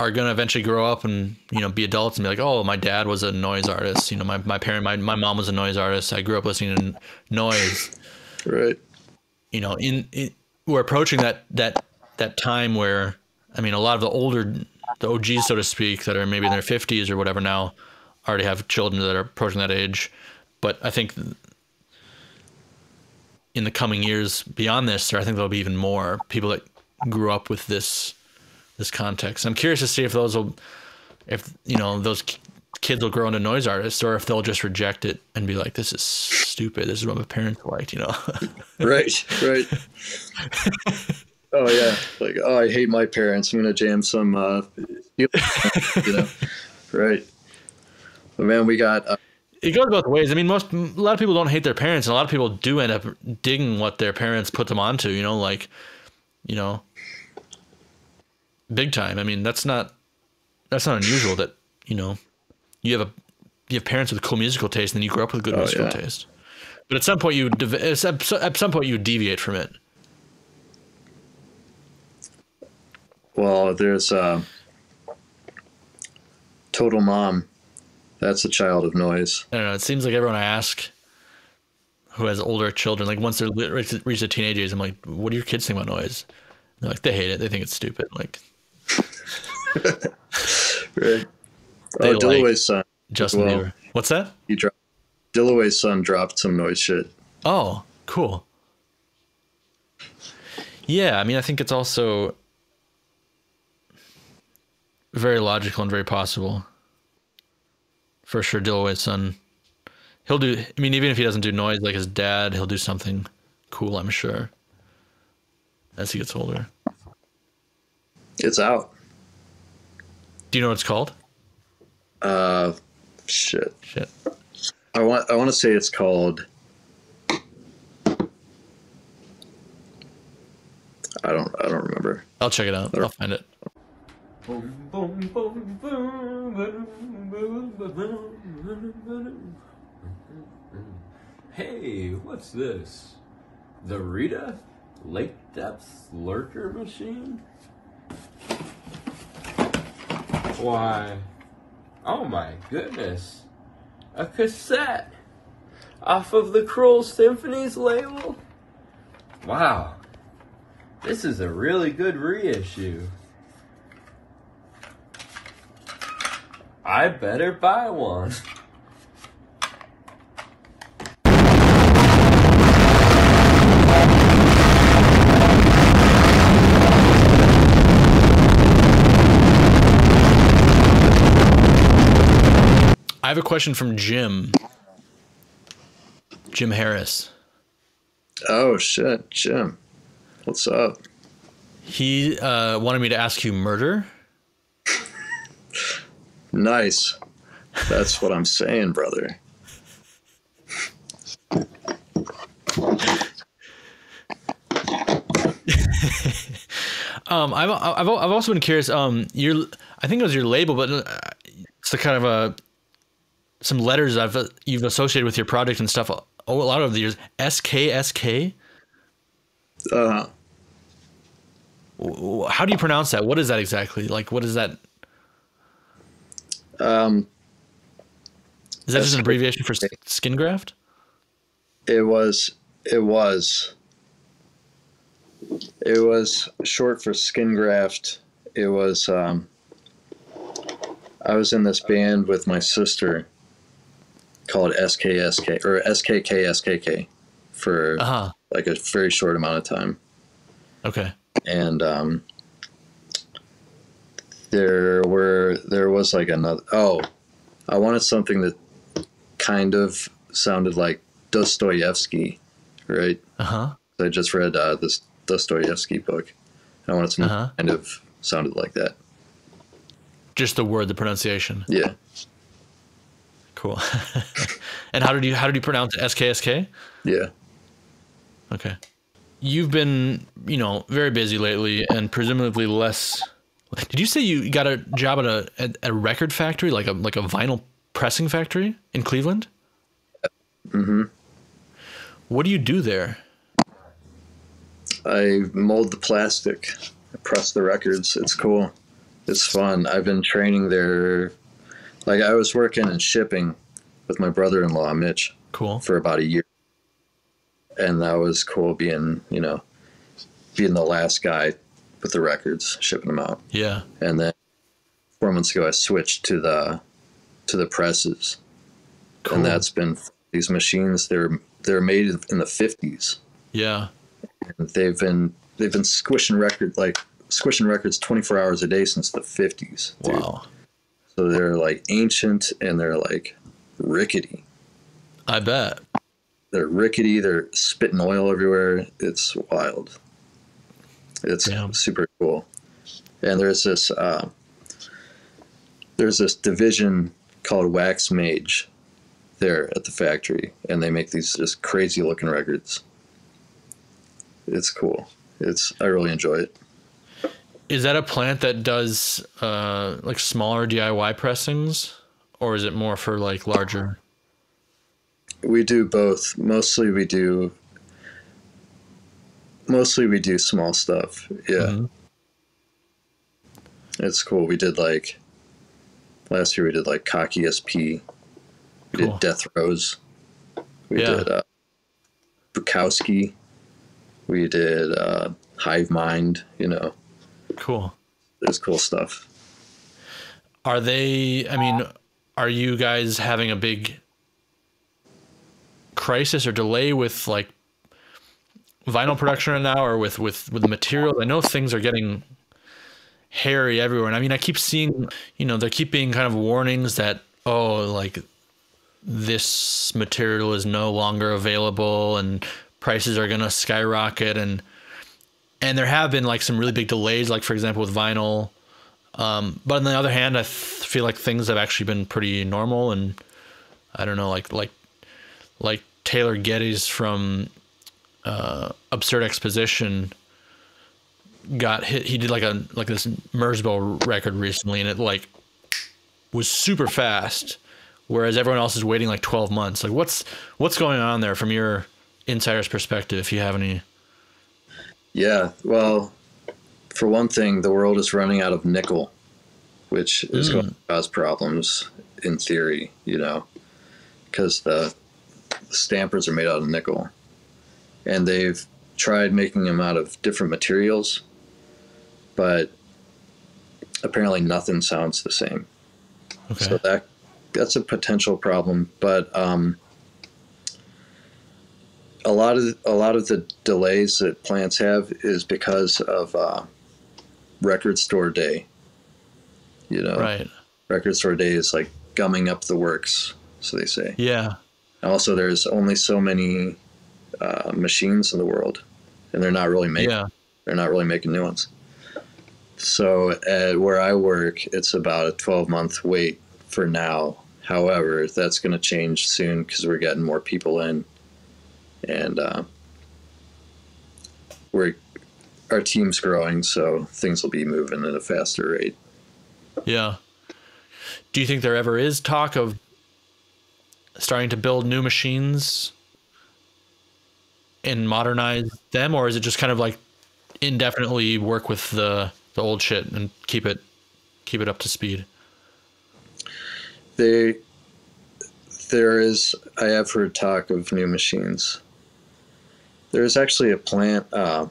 are going to eventually grow up and you know be adults and be like, oh, my dad was a noise artist. You know, my my parent, my my mom was a noise artist. I grew up listening to noise. Right. You know, in, in we're approaching that that that time where I mean, a lot of the older the OGs, so to speak, that are maybe in their fifties or whatever now, already have children that are approaching that age. But I think in the coming years beyond this, I think there'll be even more people that grew up with this this context. I'm curious to see if those will, if you know, those kids will grow into noise artists, or if they'll just reject it and be like, "This is stupid. This is what my parents liked," you know. right. Right. oh yeah. Like, oh, I hate my parents. I'm gonna jam some. Uh, you know. Right. But man, we got. Uh, it goes both ways. I mean, most a lot of people don't hate their parents, and a lot of people do end up digging what their parents put them onto. You know, like, you know, big time. I mean, that's not that's not unusual that you know you have a you have parents with cool musical taste, and then you grow up with good oh, musical yeah. taste. But at some point, you at some point you deviate from it. Well, there's uh, Total Mom that's a child of noise. I don't know. It seems like everyone I ask who has older children, like once they're reach the teenage age, I'm like, what do your kids think about noise? And they're like, they hate it. They think it's stupid. Like, right. Oh, Dillaway's like son. Justin well. Bieber. What's that? He dropped. Dillaway's son dropped some noise shit. Oh, cool. Yeah, I mean, I think it's also very logical and very possible for sure Dillaway's son. He'll do. I mean, even if he doesn't do noise like his dad, he'll do something cool. I'm sure. As he gets older. It's out. Do you know what it's called? Uh, shit. Shit. I want. I want to say it's called. I don't. I don't remember. I'll check it out. I'll find it. Hey, what's this? The Rita Lake Depth Lurker Machine? Why, oh my goodness, a cassette off of the Cruel Symphonies label? Wow, this is a really good reissue. I better buy one. I have a question from Jim. Jim Harris. Oh shit, Jim. What's up? He uh, wanted me to ask you murder. Nice. That's what I'm saying, brother. um, I've, I've I've also been curious. Um, your I think it was your label, but uh, it's the kind of a some letters I've uh, you've associated with your project and stuff. Oh, a lot of the years. SKSK. Uh. How do you pronounce that? What is that exactly? Like, what is that? Um, Is that just an abbreviation for skin graft? It was. It was. It was short for skin graft. It was. Um, I was in this band with my sister called SKSK or SKKSKK for uh-huh. like a very short amount of time. Okay. And um, there were there was like another oh i wanted something that kind of sounded like dostoevsky right? Uh-huh. I just read uh, this dostoevsky book. I wanted something uh-huh. kind of sounded like that. Just the word the pronunciation? Yeah. Cool. And how did you how did you pronounce sksk yeah. Okay. You've been, you know, very busy lately and presumably less. Did you say you got a job at a at a record factory, like a like a vinyl pressing factory in Cleveland? Mm-hmm. What do you do there? I mold the plastic, I press the records. It's cool. It's fun. I've been training there. Like I was working in shipping with my brother-in-law Mitch Cool. for about a year, and that was cool. Being you know, being the last guy with the records, shipping them out, Yeah. and then four months ago I switched to the to the presses, Cool. and that's been these machines. They're they're made in the fifties. yeah. they've been they've been squishing record like squishing records 24 hours a day since the 50s. Wow. so they're like ancient and they're like rickety I bet. they're rickety they're spitting oil everywhere it's wild it's Damn. super cool and there's this uh, there's this division called wax mage there at the factory and they make these just crazy looking records it's cool it's i really enjoy it Is that a plant that does uh, like smaller DIY pressings, or is it more for like larger? We do both. Mostly we do mostly we do small stuff. Yeah. Mhm. It's cool. We did like last year we did like Cocky SP. We Cool. did Death Rose. We Yeah. did uh Bukowski. We did uh Hive Mind, you know. Cool. There's cool stuff. Are they? I mean, are you guys having a big crisis or delay with like vinyl production right now, or with with with the materials? I know things are getting hairy everywhere, and I mean, I keep seeing, you know, there keep being kind of warnings that oh, like this material is no longer available, and prices are gonna skyrocket, and and there have been like some really big delays, like for example with vinyl. Um, but on the other hand, I feel like things have actually been pretty normal, and I don't know, like like like Taylor Geddes from uh, Absurd Exposition got hit. He did like a like this Merzbow record recently, and it like was super fast, whereas everyone else is waiting like twelve months. Like, what's what's going on there from your insider's perspective? If you have any, Yeah. Well, for one thing, the world is running out of nickel, which is Mm. going to cause problems in theory, you know, because the, the stampers are made out of nickel. And they've tried making them out of different materials, but apparently nothing sounds the same. okay, So that that's a potential problem, but um, a lot of a lot of the delays that plants have is because of uh, record store day. You know, right, record store day is like gumming up the works, so they say. yeah, Also, there's only so many uh, machines in the world, and they're not really making yeah, they're not really making new ones. So at where I work, it's about a 12 month wait for now. However, that's going to change soon because we're getting more people in, and uh, we're our team's growing, so things will be moving at a faster rate. yeah. Do you think there ever is talk of starting to build new machines and modernize them, or is it just kind of like indefinitely work with the the old shit and keep it keep it up to speed? They, there is. I have heard talk of new machines. There's actually a plant. Uh,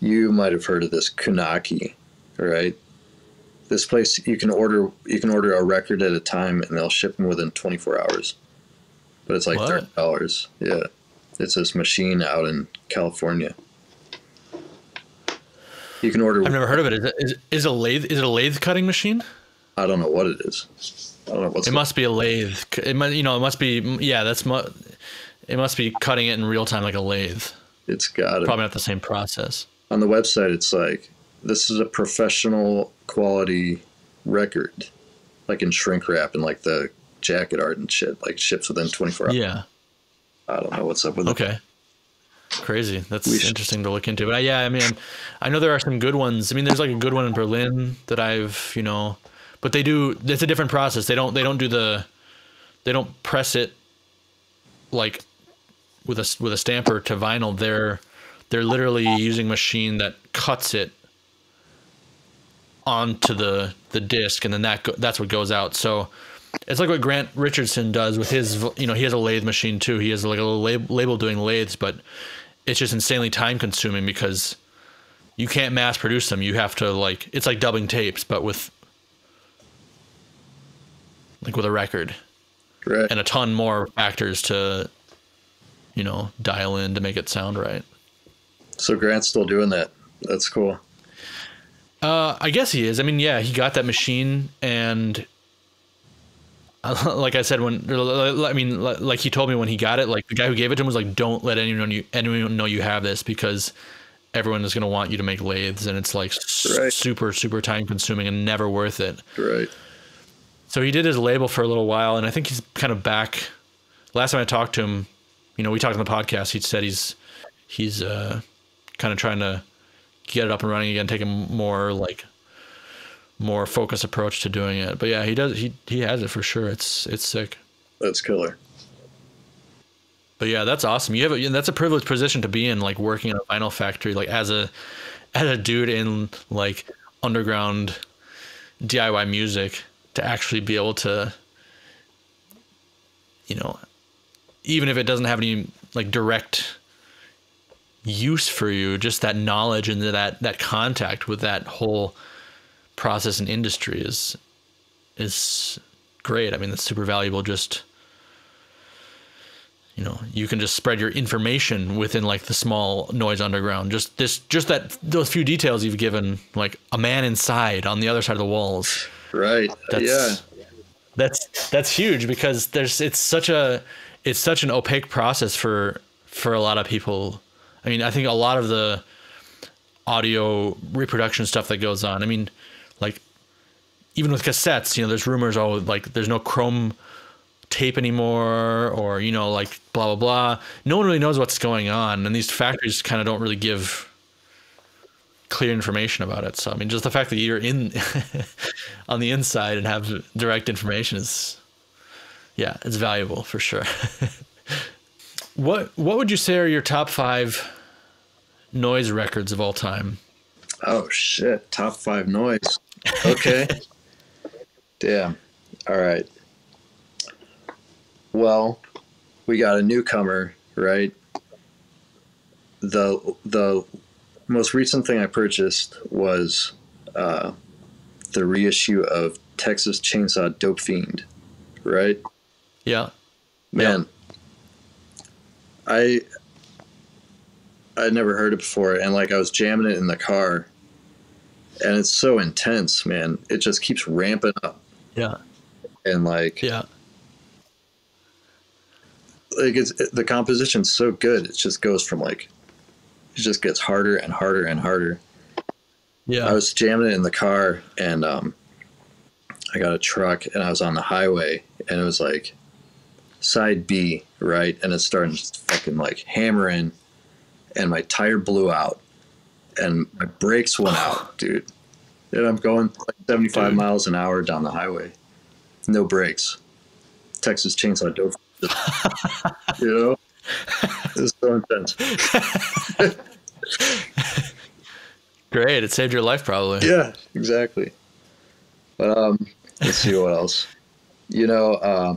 you might have heard of this Kunaki, right? This place you can order you can order a record at a time and they'll ship them within 24 hours. But it's like What? thirty dollars. Yeah, it's this machine out in California. You can order. I've never heard of it. Is it is, is a lathe is it a lathe cutting machine? I don't know what it is. I don't know what's. It must be a lathe. It must, you know, it must be. Yeah, that's mu- It must be cutting it in real time like a lathe. It's got. Probably not the same process. on the website it's like this is a professional quality record like in shrink wrap and like the jacket art and shit like ships within 24 hours Yeah. i don't know what's up with it Okay. Crazy. That's We should- interesting to look into. But uh, yeah, I mean, I know there are some good ones. I mean, there's like a good one in Berlin that I've, you know, but they do. It's a different process. They don't. They don't do the. They don't press it like with a with a stamper to vinyl. They're they're literally using a machine that cuts it onto the the disc, and then that go, that's what goes out. So it's like what Grant Richardson does with his. You know, he has a lathe machine too. He has like a little label doing lathes, but it's just insanely time consuming because you can't mass produce them. You have to like it's like dubbing tapes, but with like with a record Right. and a ton more factors to you know dial in to make it sound right. So Grant's still doing that. That's cool. Uh, I guess he is. I mean, yeah, he got that machine, and like I said, when I mean, like he told me when he got it, like the guy who gave it to him was like, "Don't let anyone you anyone know you have this because everyone is going to want you to make lathes, and it's like Right. super super time consuming and never worth it." Right. So he did his label for a little while, and I think he's kind of back. Last time I talked to him, you know, we talked on the podcast. He said he's he's uh, kind of trying to get it up and running again, take a more like more focused approach to doing it. But yeah, he does. He he has it for sure. It's it's sick. That's killer. But yeah, that's awesome. You have a, that's a privileged position to be in, like working in a vinyl factory, like as a as a dude in like underground DIY music, to actually be able to, you know, even if it doesn't have any like direct use for you, just that knowledge and that that contact with that whole process and industry is is great. I mean, that's super valuable. Just you know you can just spread your information within like the small noise underground just this just that those few details you've given like a man inside on the other side of the walls Right. Uh, that's yeah. that's that's huge because there's it's such a it's such an opaque process for for a lot of people i mean i think a lot of the audio reproduction stuff that goes on i mean like even with cassettes you know there's rumors oh like there's no chrome tape anymore or you know like blah blah blah no one really knows what's going on and these factories kind of don't really give clear information about it so i mean just the fact that you're in on the inside and have direct information is yeah it's valuable for sure what what would you say are your top five noise records of all time Oh shit. Top five noise. Okay. Damn. All right. Well, we got a newcomer, right? The the most recent thing I purchased was uh, the reissue of Texas Chainsaw Dope Fiend, right? yeah Man, I I'd never heard it before, and like I was jamming it in the car, and it's so intense, man. It just keeps ramping up, yeah and like yeah like it's it, the composition's so good. It just goes from like it just gets harder and harder and harder. yeah I was jamming it in the car, and um, I got a truck, and I was on the highway, and it was like side B, right, and it's starting to fucking like hammering, and my tire blew out, and my brakes went out, dude, and I'm going like 75 Dude. miles an hour down the highway, no brakes, Texas Chainsaw Dope, you know, it's so intense. great it saved your life probably Yeah, exactly. But um, let's see what else. You know, uh,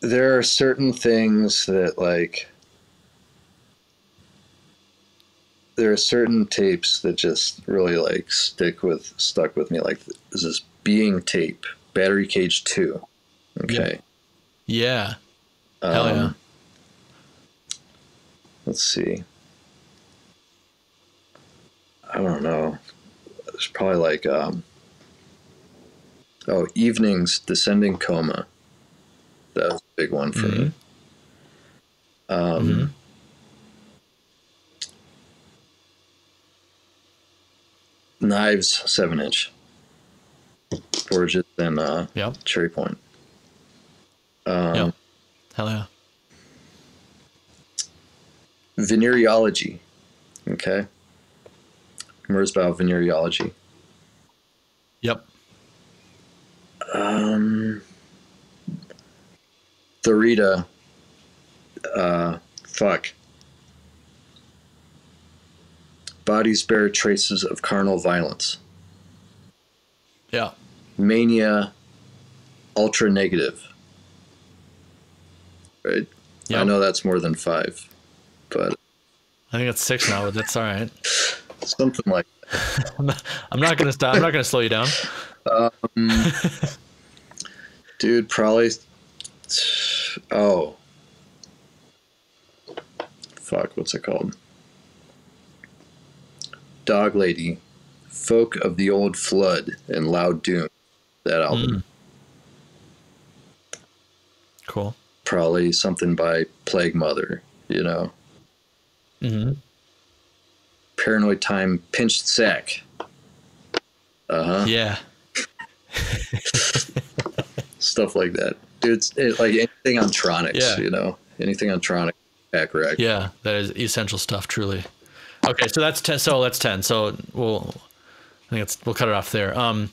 there are certain things that like. There are certain tapes that just really like stick with stuck with me. Like this is being tape, Battery Cage Two. Okay. yeah Hell yeah. Um, Let's see. I don't know. It's probably like um oh evenings descending coma. That was a big one for me. Um Mhm. Knives seven inch. Gorgeous and uh Yep. cherry point. Um Yep. Hell yeah. Venereology. Okay. Merzbow venereology. Yep. Um, Thurida. Uh, fuck. Bodies bear traces of carnal violence. Yeah. Mania. Ultra negative. Right. I know that's more than five, but I think it's six now, but that's all right. something like I'm not, I'm not gonna stop. I'm not gonna slow you down. Um, Dude, probably. Oh. Fuck, what's it called? Dog Lady, Folk of the Old Flood, and Loud Doom. That album. Cool. Probably something by Plague Mother, you know? Mm-hmm. Paranoid Time, Pinched Sack. Uh huh. Yeah. Stuff like that. Dude, it's it, like anything on Troniks, Yeah. you know? Anything on Troniks, back wreck. Yeah. That is essential stuff. Truly. Okay, so that's ten. So that's ten. So we'll. I think it's we'll cut it off there. Um,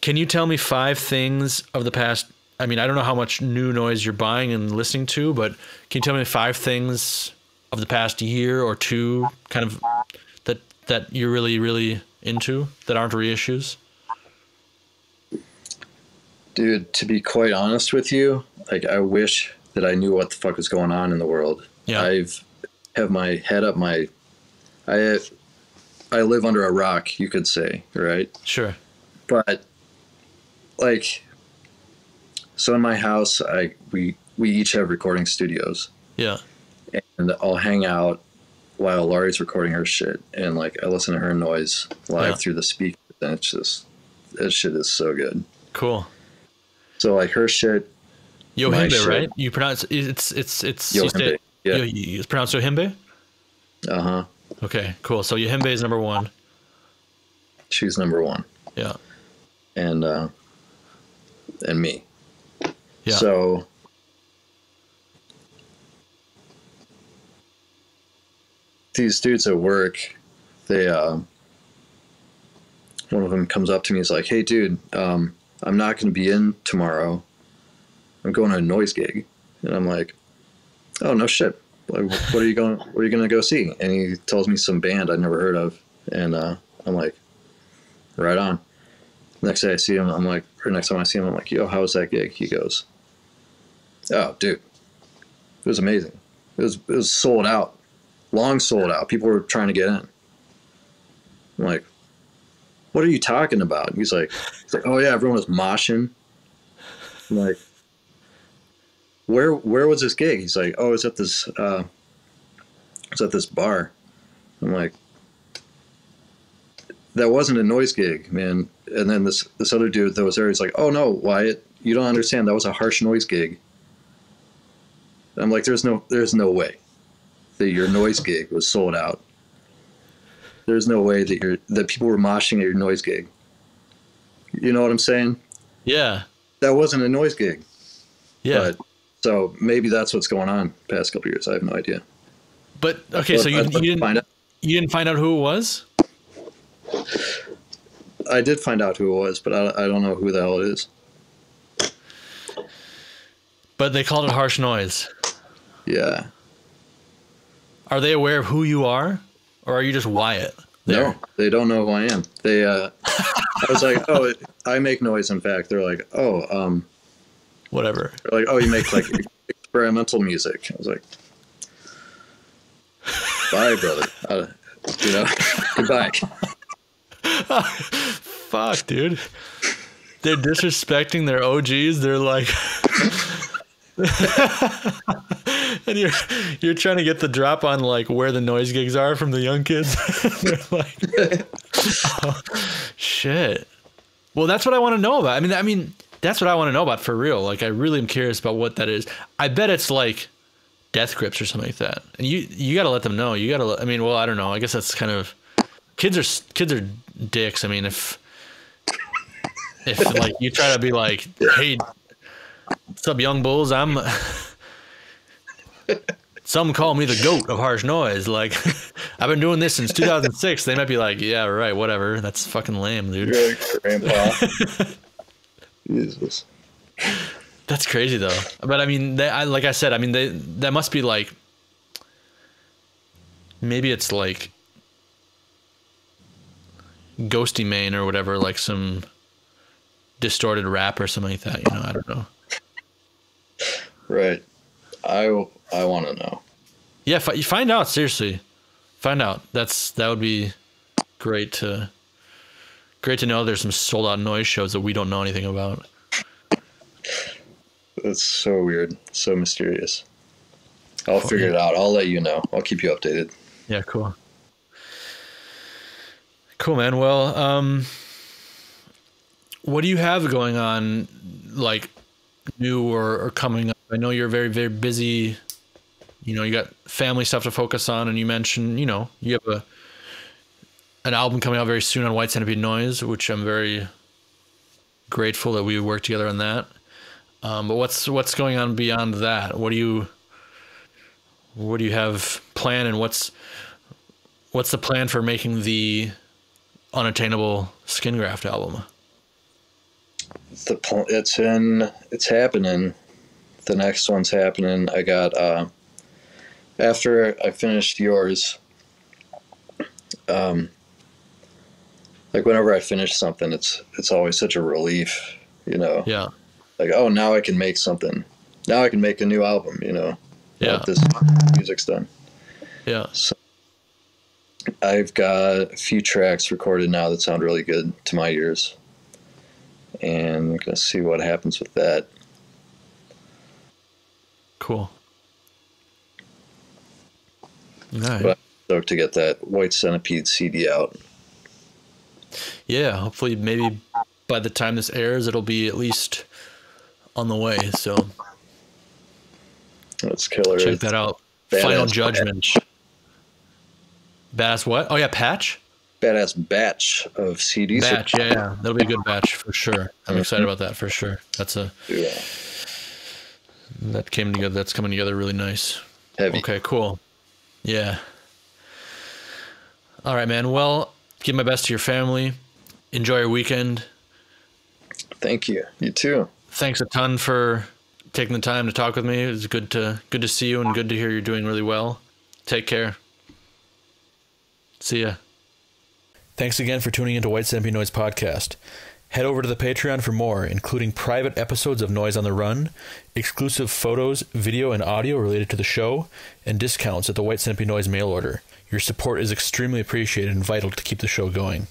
can you tell me five things of the past? I mean, I don't know how much new noise you're buying and listening to, but can you tell me five things of the past year or two, kind of that that you're really really into that aren't reissues? Dude, to be quite honest with you, like I wish that I knew what the fuck was going on in the world. Yeah. I've have my head up my I I live under a rock, you could say, right? Sure. But like so in my house, I we we each have recording studios Yeah. and I'll hang out while Laurie's recording her shit and like I listen to her noise live Yeah. through the speakers and it's just that shit is so good. Cool. So like her shit Yohimbe, shit. right? You pronounce it's it's it's Yohimbe, yeah. Yo, it's pronounced Yohimbe. uh-huh. Okay, cool. So Yohimbe is number one. She's number one. Yeah. and uh, and me. Yeah. So these dudes at work, they uh, one of them comes up to me. He's like, "Hey, dude, um, I'm not going to be in tomorrow. I'm going to a noise gig," and I'm like, "Oh no shit! What are you going? What are you going to go see?" And he tells me some band I'd never heard of, and uh, I'm like, "Right on." Next day I see him, I'm like, or next time I see him, I'm like, yo, how was that gig? He goes, oh, dude, it was amazing. It was, it was sold out, long sold out. People were trying to get in. I'm like, what are you talking about? He's like, he's like, oh yeah, everyone was moshing. I'm like, where, where was this gig? He's like, oh, it's at this, uh, it's at this bar. I'm like, that wasn't a noise gig, man. And then this this other dude that was there, he's like, "Oh no, Wyatt, you don't understand. That was a harsh noise gig." I'm like, "There's no, there's no way that your noise gig was sold out. There's no way that you're that people were moshing at your noise gig. You know what I'm saying? Yeah. That wasn't a noise gig. Yeah. But so maybe that's what's going on past couple years. I have no idea. But okay, so you, you didn't find out. you didn't find out who it was? I did find out who it was, but I, I don't know who the hell it is. But they called it harsh noise. Yeah. Are they aware of who you are, or are you just Wyatt? No, they don't know who I am. They, uh, I was like, oh, I make noise. In fact, they're like, oh, um, Whatever. they're like, oh, you make like experimental music. I was like, bye, brother. Uh, you know, goodbye. Fuck, dude. They're disrespecting their OGs. They're like, and you're you're trying to get the drop on like where the noise gigs are from the young kids. They're like, oh, shit. Well, that's what I want to know about. I mean, I mean, that's what I want to know about for real. Like, I really am curious about what that is. I bet it's like death grips or something like that. And you you got to let them know. You got to. I mean, well, I don't know. I guess that's kind of kids are kids are dicks. I mean, if if like you try to be like, hey, what's up, young bulls? I'm Some call me the goat of harsh noise. Like, I've been doing this since 2006. They might be like, yeah, right, whatever. That's fucking lame, dude. Like, grandpa. Jesus. That's crazy though. But I mean, they, I, like I said, I mean, they that must be like maybe it's like Ghostemane or whatever, like some distorted rap or something like that. You know, I don't know. Right. I I want to know. Yeah, you find out seriously. Find out. That's that would be great to great to know. There's some sold out noise shows that we don't know anything about. That's so weird. So mysterious. I'll figure it out. I'll let you know. I'll keep you updated. Yeah, cool. Cool, man. Well, um, what do you have going on, like new or, or coming up? I know you're very, very busy. You know, you got family stuff to focus on, and you mentioned, you know, you have a an album coming out very soon on White Centipede Noise, which I'm very grateful that we worked together on that. Um, but what's what's going on beyond that? What do you what do you have planned, and what's what's the plan for making the unattainable skin graft album? The pl- it's in. It's happening. The next one's happening. I got uh, after I finished yours. Um, like whenever I finish something, it's it's always such a relief, you know. Yeah, Like oh, now I can make something. Now I can make a new album, you know. yeah, that This music's done. yeah. So I've got a few tracks recorded now that sound really good to my ears. And I'm gonna see what happens with that. Cool. All right. But- Stoked to get that White Centipede CD out. Yeah, hopefully, maybe by the time this airs, it'll be at least on the way. So That's killer. check that out. badass Final Judgment. Badass what? Oh yeah, Patch. Badass batch of CDs. Batch. Yeah, yeah, that'll be a good batch for sure. I'm mhm. excited about that for sure. That's a Yeah. that came together. That's coming together really nice. Heavy. Okay, cool. Yeah. All right, man. Well, give my best to your family. Enjoy your weekend. Thank you. You too. Thanks a ton for taking the time to talk with me. It was good to good to see you and good to hear you're doing really well. Take care. See ya. Thanks again for tuning into White Centipede Noise Podcast. Head over to the Patreon for more, including private episodes of Noise on the Run, exclusive photos, video, and audio related to the show, and discounts at the White Centipede Noise mail order. Your support is extremely appreciated and vital to keep the show going.